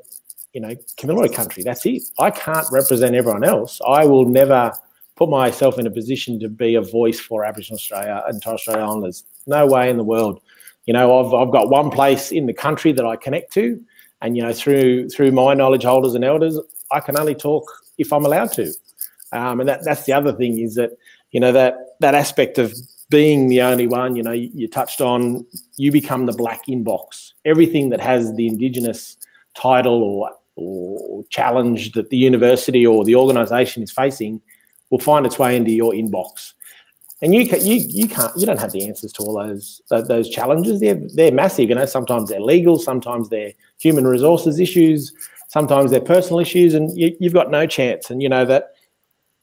you know, Kamilaroi country. That's it. I can't represent everyone else. I will never put myself in a position to be a voice for Aboriginal Australia and Torres Strait Islanders. No way in the world. You know, I've, I've got one place in the country that I connect to, and you know, through through my knowledge holders and elders, I can only talk if I'm allowed to. Um, and that, that's the other thing is that you know that that aspect of being the only one. You know, you, you touched on you become the black inbox. Everything that has the Indigenous title or or challenge that the university or the organisation is facing will find its way into your inbox. And you can, you you can't you don't have the answers to all those those challenges. They're they're massive. You know, sometimes they're legal, sometimes they're human resources issues, sometimes they're personal issues, and you, you've got no chance. And you know that.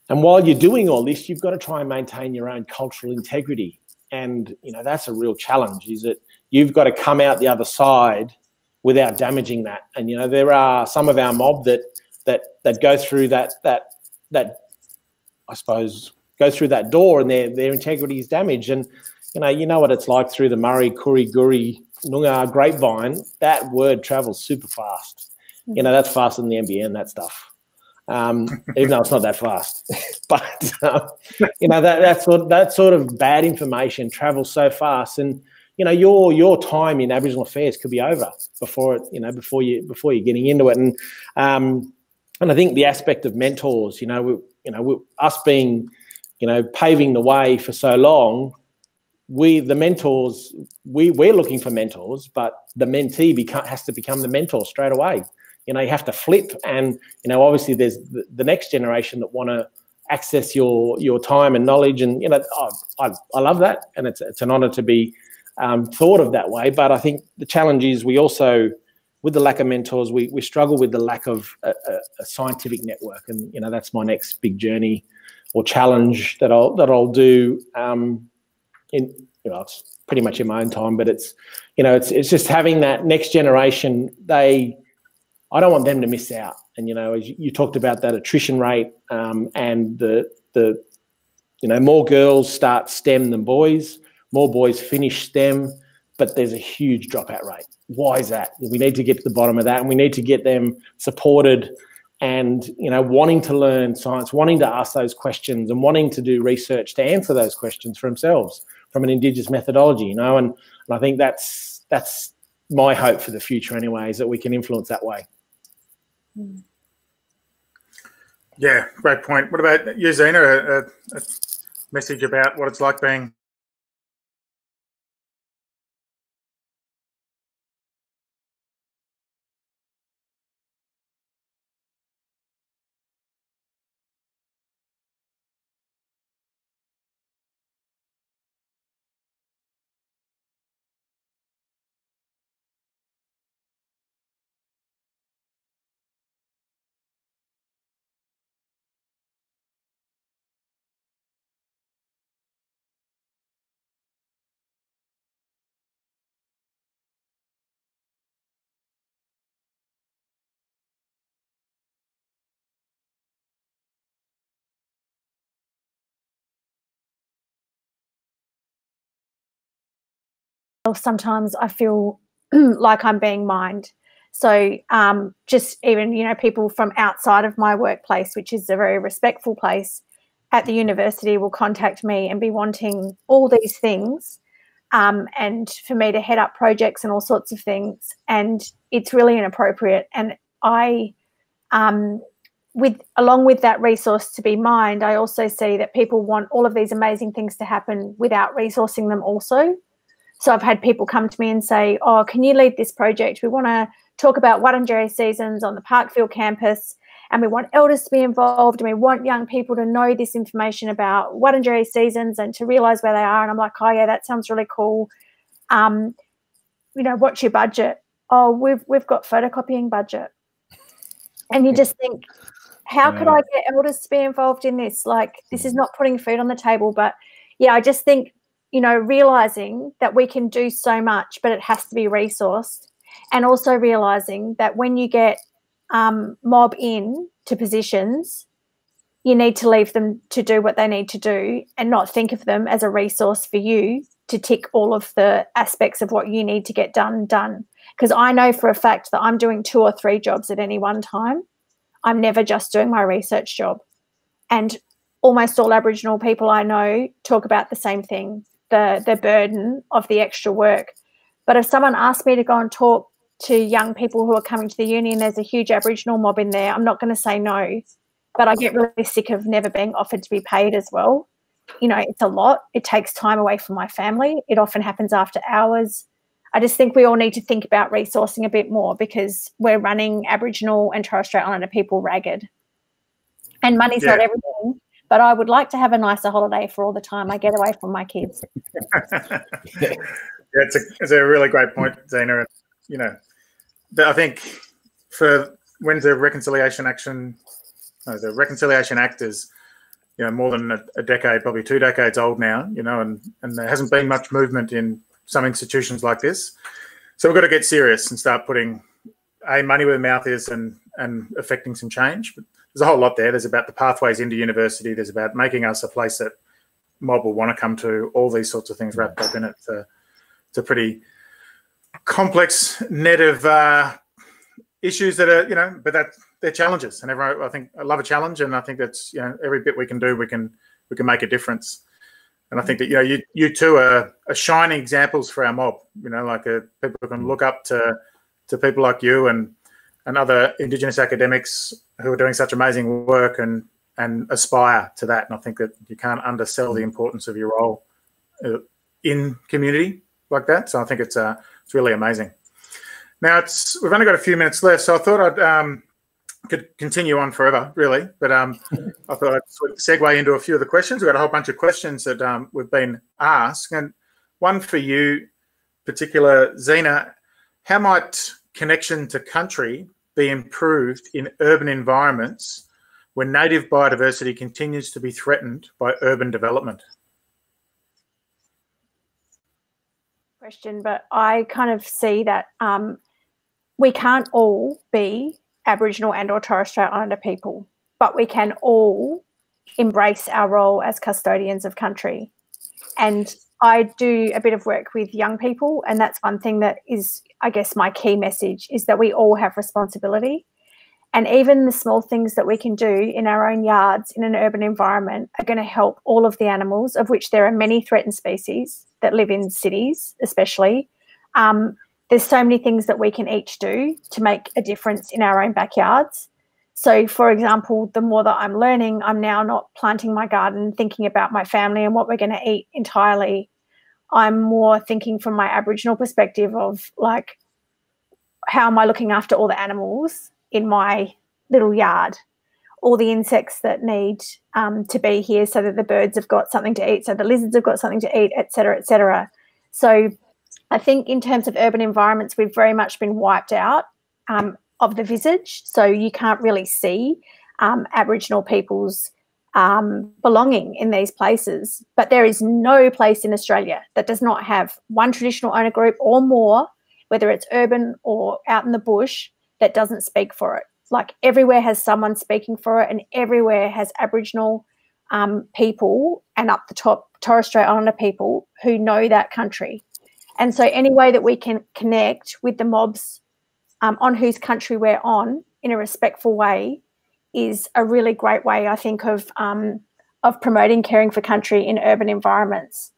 And while you're doing all this, you've got to try and maintain your own cultural integrity. And you know that's a real challenge. Is that you've got to come out the other side without damaging that. And you know, there are some of our mob that that that go through that that that I suppose go through that door and their their integrity is damaged. And you know, you know what it's like through the Murri Koori Goori Noongar, grapevine, that word travels super fast. You know, that's faster than the NBN, that stuff. Um, [laughs] even though it's not that fast, [laughs] but um, you know that that sort that sort of bad information travels so fast, and you know your your time in Aboriginal affairs could be over before it you know before you before you're getting into it, and um, and I think the aspect of mentors, you know, we, you know, we, us being you know paving the way for so long we the mentors we we're looking for mentors but the mentee become, has to become the mentor straight away. You know you have to flip and you know obviously there's the, the next generation that want to access your your time and knowledge and you know I, I, I love that and it's, it's an honor to be um, thought of that way. But i think the challenge is we also with the lack of mentors we, we struggle with the lack of a, a, a scientific network. And you know that's my next big journey or challenge that i'll that i'll do um, in you know it's pretty much in my own time but it's you know it's it's just having that next generation they I don't want them to miss out. And you know, as you talked about that attrition rate um, and the the you know more girls start STEM than boys, more boys finish STEM, but there's a huge dropout rate. Why is that? We need to get to the bottom of that, and we need to get them supported and you know wanting to learn science, wanting to ask those questions, and wanting to do research to answer those questions for themselves from an indigenous methodology. You know, and, and I think that's that's my hope for the future anyway is that we can influence that way. Yeah, great point. What about you, Zena? A, a, message about what it's like being sometimes I feel [clears throat] like I'm being mined. So um, just even you know people from outside of my workplace, which is a very respectful place, at the university will contact me and be wanting all these things, um, and for me to head up projects and all sorts of things, and it's really inappropriate. And I, um, with along with that resource to be mined, I also see that people want all of these amazing things to happen without resourcing them also. So I've had people come to me and say, "Oh, can you lead this project? We want to talk about Wurundjeri seasons on the Parkville campus, and we want elders to be involved, and we want young people to know this information about Wurundjeri seasons and to realise where they are." And I'm like, "Oh yeah, that sounds really cool." Um, you know, what's your budget? Oh, we've we've got photocopying budget, and you just think, how could I get elders to be involved in this? Like, this is not putting food on the table, but yeah, I just think you know, realizing that we can do so much, but it has to be resourced. And also realizing that when you get um, mob in to positions, you need to leave them to do what they need to do and not think of them as a resource for you to tick all of the aspects of what you need to get done done. Because I know for a fact that I'm doing two or three jobs at any one time. I'm never just doing my research job. And almost all Aboriginal people I know talk about the same thing the the burden of the extra work. But if someone asked me to go and talk to young people who are coming to the uni and there's a huge Aboriginal mob in there, I'm not going to say no. But I get really sick of never being offered to be paid as well. You know, it's a lot. It takes time away from my family. It often happens after hours. I just think we all need to think about resourcing a bit more because we're running Aboriginal and Torres Strait Islander people ragged. And money's yeah. not everything, but I would like to have a nicer holiday for all the time I get away from my kids. [laughs] it's a, it's a really great point, Zena. You know, I think for when the Reconciliation Action, no, the Reconciliation Act is, you know, more than a, a, decade, probably two decades old now, you know, and, and there hasn't been much movement in some institutions like this. So we've got to get serious and start putting a money where the mouth is and and affecting some change. But there's a whole lot there. There's about the pathways into university. There's about making us a place that mob will want to come to. All these sorts of things wrapped up in it. It's a, pretty complex net of uh, issues that are, you know, but that they're challenges, and everyone, I think, I love a challenge, and I think that's, you know, every bit we can do, we can we can make a difference. And I think that you know you you two are, are shining examples for our mob. You know, like uh, people can look up to to people like you and and other Indigenous academics who are doing such amazing work and and aspire to that. And I think that you can't undersell the importance of your role uh, in community like that. So I think it's uh, it's really amazing. Now it's we've only got a few minutes left, so I thought I'd um, could continue on forever, really. But um, I thought I'd segue into a few of the questions. We've got a whole bunch of questions that um, we've been asked, and one for you, particular Zena. How might connection to country be improved in urban environments when native biodiversity continues to be threatened by urban development? Question, but I kind of see that um, we can't all be Aboriginal and or Torres Strait Islander people, but we can all embrace our role as custodians of country. And I do a bit of work with young people, and that's one thing that is, I guess, my key message is that we all have responsibility. And even the small things that we can do in our own yards in an urban environment are going to help all of the animals, of which there are many threatened species that live in cities, especially. Um, there's so many things that we can each do to make a difference in our own backyards. So, for example, the more that I'm learning, I'm now not planting my garden thinking about my family and what we're going to eat entirely. I'm more thinking from my Aboriginal perspective of like, how am I looking after all the animals in my little yard? All the insects that need um, to be here so that the birds have got something to eat, so the lizards have got something to eat, etc., etc. So I think in terms of urban environments, we've very much been wiped out um, of the visage. So you can't really see um, Aboriginal people's um, belonging in these places. But there is no place in Australia that does not have one traditional owner group or more, whether it's urban or out in the bush, that doesn't speak for it. Like everywhere has someone speaking for it, and everywhere has Aboriginal um, people and up the top Torres Strait Islander people who know that country and so, any way that we can connect with the mobs um, on whose country we're on in a respectful way is a really great way, I think, of um, of promoting caring for country in urban environments.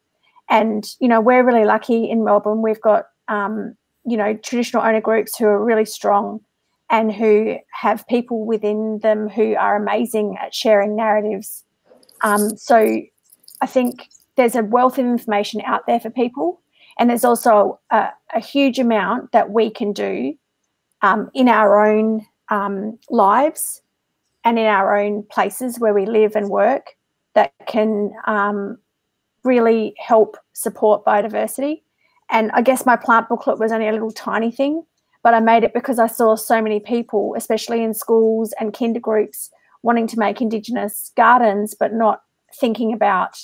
And you know, we're really lucky in Melbourne. We've got um, you know traditional owner groups who are really strong and who have people within them who are amazing at sharing narratives. Um, so I think there's a wealth of information out there for people and there's also a, a huge amount that we can do um, in our own um, lives and in our own places where we live and work that can um, really help support biodiversity. And I guess my plant booklet was only a little tiny thing, but I made it because I saw so many people, especially in schools and kinder groups, wanting to make Indigenous gardens, but not thinking about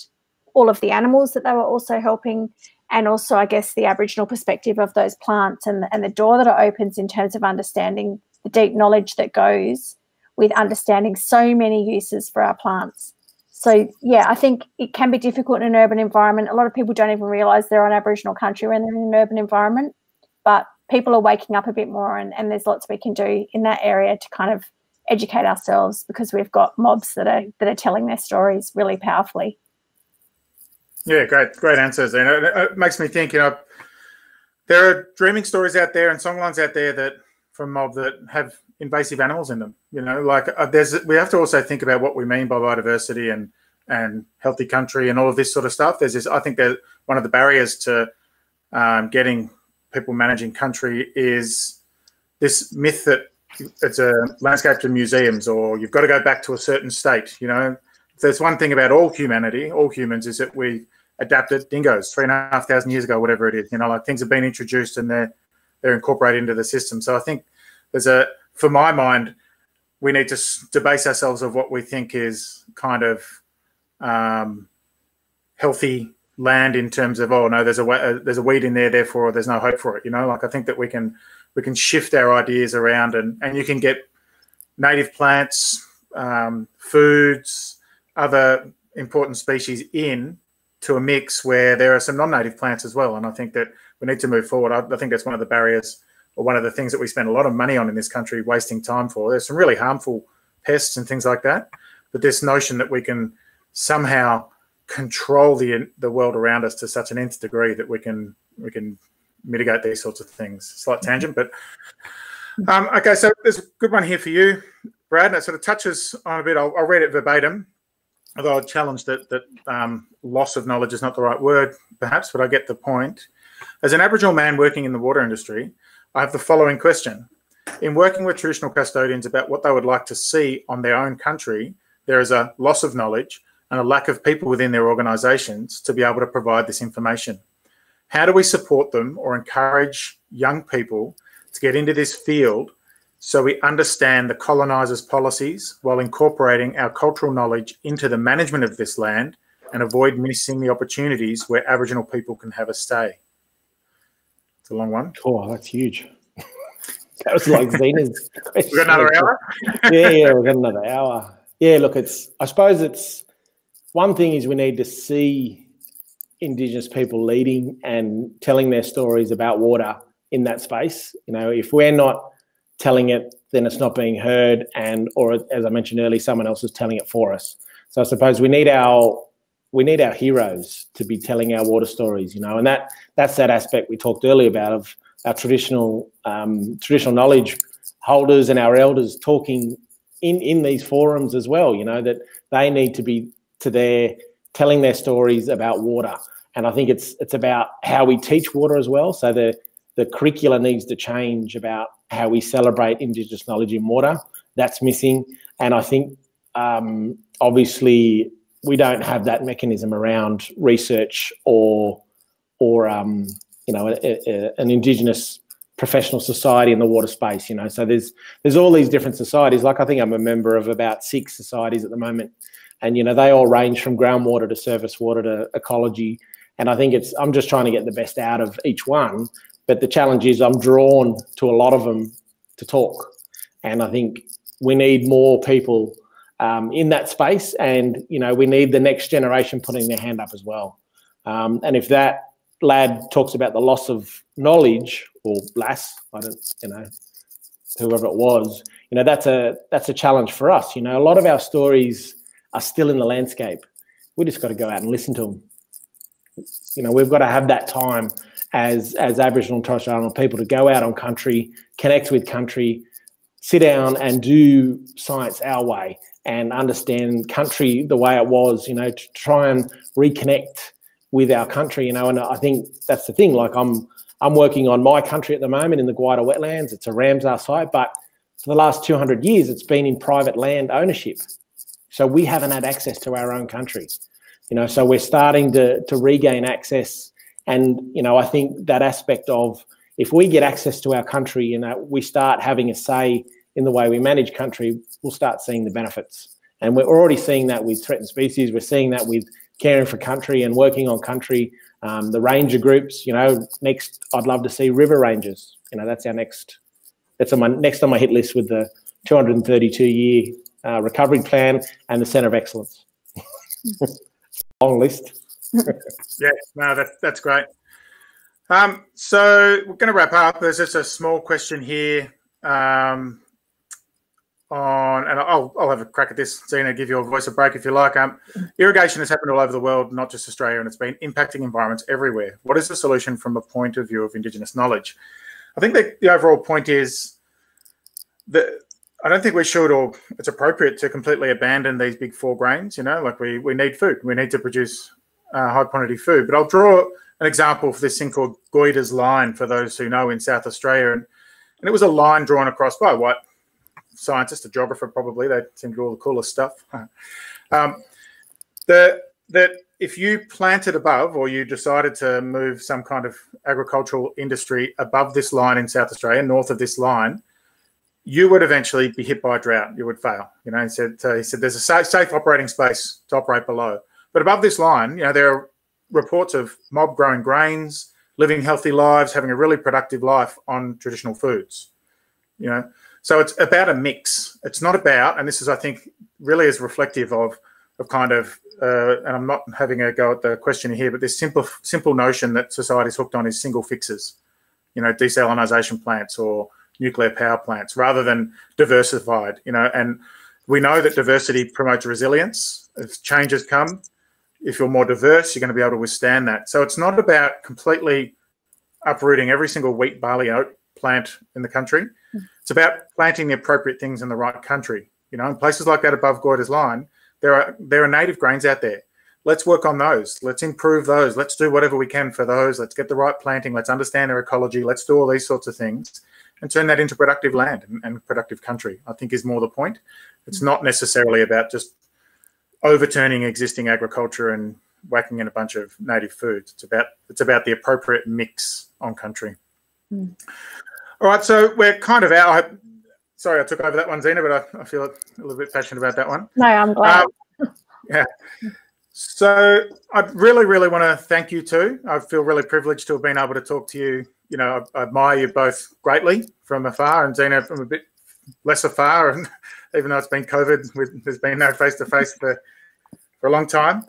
all of the animals that they were also helping and also I guess the Aboriginal perspective of those plants and, and the door that it opens in terms of understanding the deep knowledge that goes with understanding so many uses for our plants. So yeah, I think it can be difficult in an urban environment. A lot of people don't even realise they're on Aboriginal country when they're in an urban environment, but people are waking up a bit more and, and there's lots we can do in that area to kind of educate ourselves because we've got mobs that are that are telling their stories really powerfully. Yeah, great, great answers, and it, it, makes me think. You know, there are dreaming stories out there and songlines out there that from mob that have invasive animals in them. You know, like uh, there's we have to also think about what we mean by biodiversity and and healthy country and all of this sort of stuff. There's this. I think that one of the barriers to um, getting people managing country is this myth that it's a landscape to museums or you've got to go back to a certain state. You know, there's one thing about all humanity, all humans, is that we adapted dingoes three and a half thousand years ago, whatever it is. You know, like things have been introduced and they're they're incorporated into the system. So I think there's a, for my mind, we need to debase ourselves of what we think is kind of um, healthy land in terms of oh no, there's a uh, there's a weed in there, therefore there's no hope for it. You know, like I think that we can we can shift our ideas around and and you can get native plants, um, foods, other important species in to a mix where there are some non-native plants as well. And I think that we need to move forward. I, I think that's one of the barriers or one of the things that we spend a lot of money on in this country, wasting time for. There's some really harmful pests and things like that. But this notion that we can somehow control the the world around us to such an nth degree that we can we can mitigate these sorts of things. Slight tangent, but um, okay. So there's a good one here for you, Brad. And it sort of touches on a bit. I'll, I'll read it verbatim, although I'd challenge that that um, loss of knowledge is not the right word, perhaps, but I get the point. As an Aboriginal man working in the water industry, I have the following question. In working with traditional custodians about what they would like to see on their own country, there is a loss of knowledge and a lack of people within their organisations to be able to provide this information. How do we support them or encourage young people to get into this field so we understand the colonisers' policies while incorporating our cultural knowledge into the management of this land and avoid missing the opportunities where Aboriginal people can have a stay? It's a long one. Oh, that's huge. [laughs] that was like [laughs] Zena's question. we got another hour? [laughs] yeah, yeah, we've got another hour. Yeah, look, it's I suppose it's one thing is we need to see Indigenous people leading and telling their stories about water in that space. You know, if we're not telling it, then it's not being heard, and or as I mentioned earlier, someone else is telling it for us. So I suppose we need our we need our heroes to be telling our water stories, you know, and that that's that aspect we talked earlier about of our traditional um, traditional knowledge holders and our elders talking in in these forums as well. You know that they need to be to their telling their stories about water, and I think it's it's about how we teach water as well. So the the curricula needs to change about how we celebrate Indigenous knowledge in water. That's missing, and I think um, obviously we don't have that mechanism around research or or um, you know a, a, an indigenous professional society in the water space. You know, so there's there's all these different societies. Like I think I'm a member of about six societies at the moment, and you know they all range from groundwater to surface water to ecology. And I think it's I'm just trying to get the best out of each one. But the challenge is I'm drawn to a lot of them to talk, and I think we need more people um, in that space. And, you know, we need the next generation putting their hand up as well. Um, and if that lad talks about the loss of knowledge or lass, I don't, you know, whoever it was, you know, that's a, that's a challenge for us. You know, a lot of our stories are still in the landscape. We just got to go out and listen to them. You know, we've got to have that time as as Aboriginal and Torres Strait Islander people to go out on country, connect with country, sit down and do science our way and understand country the way it was, you know, to try and reconnect with our country, you know, and I think that's the thing. Like I'm I'm working on my country at the moment in the Gwydir wetlands. It's a Ramsar site, but for the last 200 years, it's been in private land ownership. So we haven't had access to our own country, you know. So we're starting to to regain access, and you know, I think that aspect of if we get access to our country, you know, we start having a say in the way we manage country, we'll start seeing the benefits. And we're already seeing that with threatened species. We're seeing that with caring for country and working on country. Um, the ranger groups, you know, next I'd love to see river rangers. You know, that's our next. That's on my next on my hit list with the 232 year uh, recovery plan and the Centre of Excellence. [laughs] Long list. [laughs] yeah, no, that, that's great. Um, so we're going to wrap up. There's just a small question here. Um, on, and I'll, I'll have a crack at this, Zena, give your voice a break if you like. Um, irrigation has happened all over the world, not just Australia, and it's been impacting environments everywhere. What is the solution from a point of view of Indigenous knowledge? I think that the overall point is that I don't think we should or it's appropriate to completely abandon these big four grains. You know, like we, we need food, we need to produce uh, high quantity food. But I'll draw an example for this thing called Goyder's line for those who know in South Australia. And, and it was a line drawn across by what scientist, a geographer probably. They seem to do all the coolest stuff. [laughs] um, the, that if you planted above or you decided to move some kind of agricultural industry above this line in South Australia, north of this line, you would eventually be hit by a drought. You would fail. You know, he said, uh, he said there's a safe, safe operating space to operate below. But above this line, you know, there are reports of mob growing grains, living healthy lives, having a really productive life on traditional foods. You know, so it's about a mix. It's not about, and this is, I think, really is reflective of of kind of, uh, and I'm not having a go at the question here, but this simple simple notion that society's hooked on is single fixes, you know, desalinization plants or nuclear power plants, rather than diversified, you know, and we know that diversity promotes resilience. If changes come, if you're more diverse, you're going to be able to withstand that. So it's not about completely uprooting every single wheat, barley, oat plant in the country. Hmm. It's about planting the appropriate things in the right country. You know, in places like that above Goyder's line, there are there are native grains out there. Let's work on those. Let's improve those. Let's do whatever we can for those. Let's get the right planting. Let's understand their ecology. Let's do all these sorts of things and turn that into productive land and, and productive country. I think is more the point. It's hmm. not necessarily about just overturning existing agriculture and whacking in a bunch of native foods. It's about it's about the appropriate mix on country. Mm. All right, so we're kind of out. I, sorry, I took over that one, Zena, but I, I, feel a little bit passionate about that one. No, I'm glad. Um, yeah. So I really, really want to thank you too. I feel really privileged to have been able to talk to you. You know, I, I admire you both greatly from afar, and Zena from a bit less afar. And [laughs] even though it's been COVID, with, there's been no face to face for for a long time.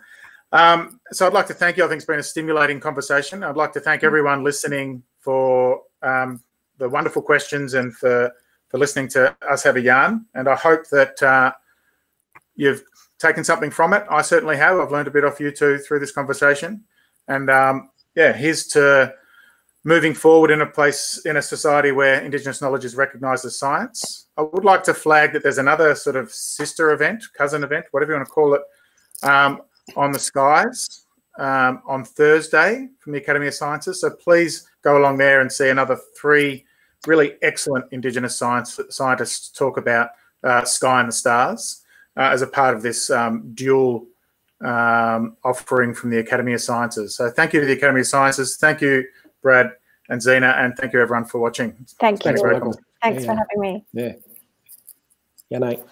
Um, so I'd like to thank you. I think it's been a stimulating conversation. I'd like to thank everyone listening for um, the wonderful questions and for for listening to us have a yarn. And I hope that uh, you've taken something from it. I certainly have. I've learned a bit off you two through this conversation. And um, yeah, here's to moving forward in a place in a society where Indigenous knowledge is recognised as science. I would like to flag that there's another sort of sister event, cousin event, whatever you want to call it, um, on the skies um, on Thursday from the Academy of Sciences. So please go along there and see another three really excellent Indigenous science scientists talk about uh, sky and the stars uh, as a part of this um, dual um, offering from the Academy of Sciences. So thank you to the Academy of Sciences. Thank you, Brad and Zena, and thank you everyone for watching. Thank you. Thanks, Thanks for having me. Yeah. Yeah, night.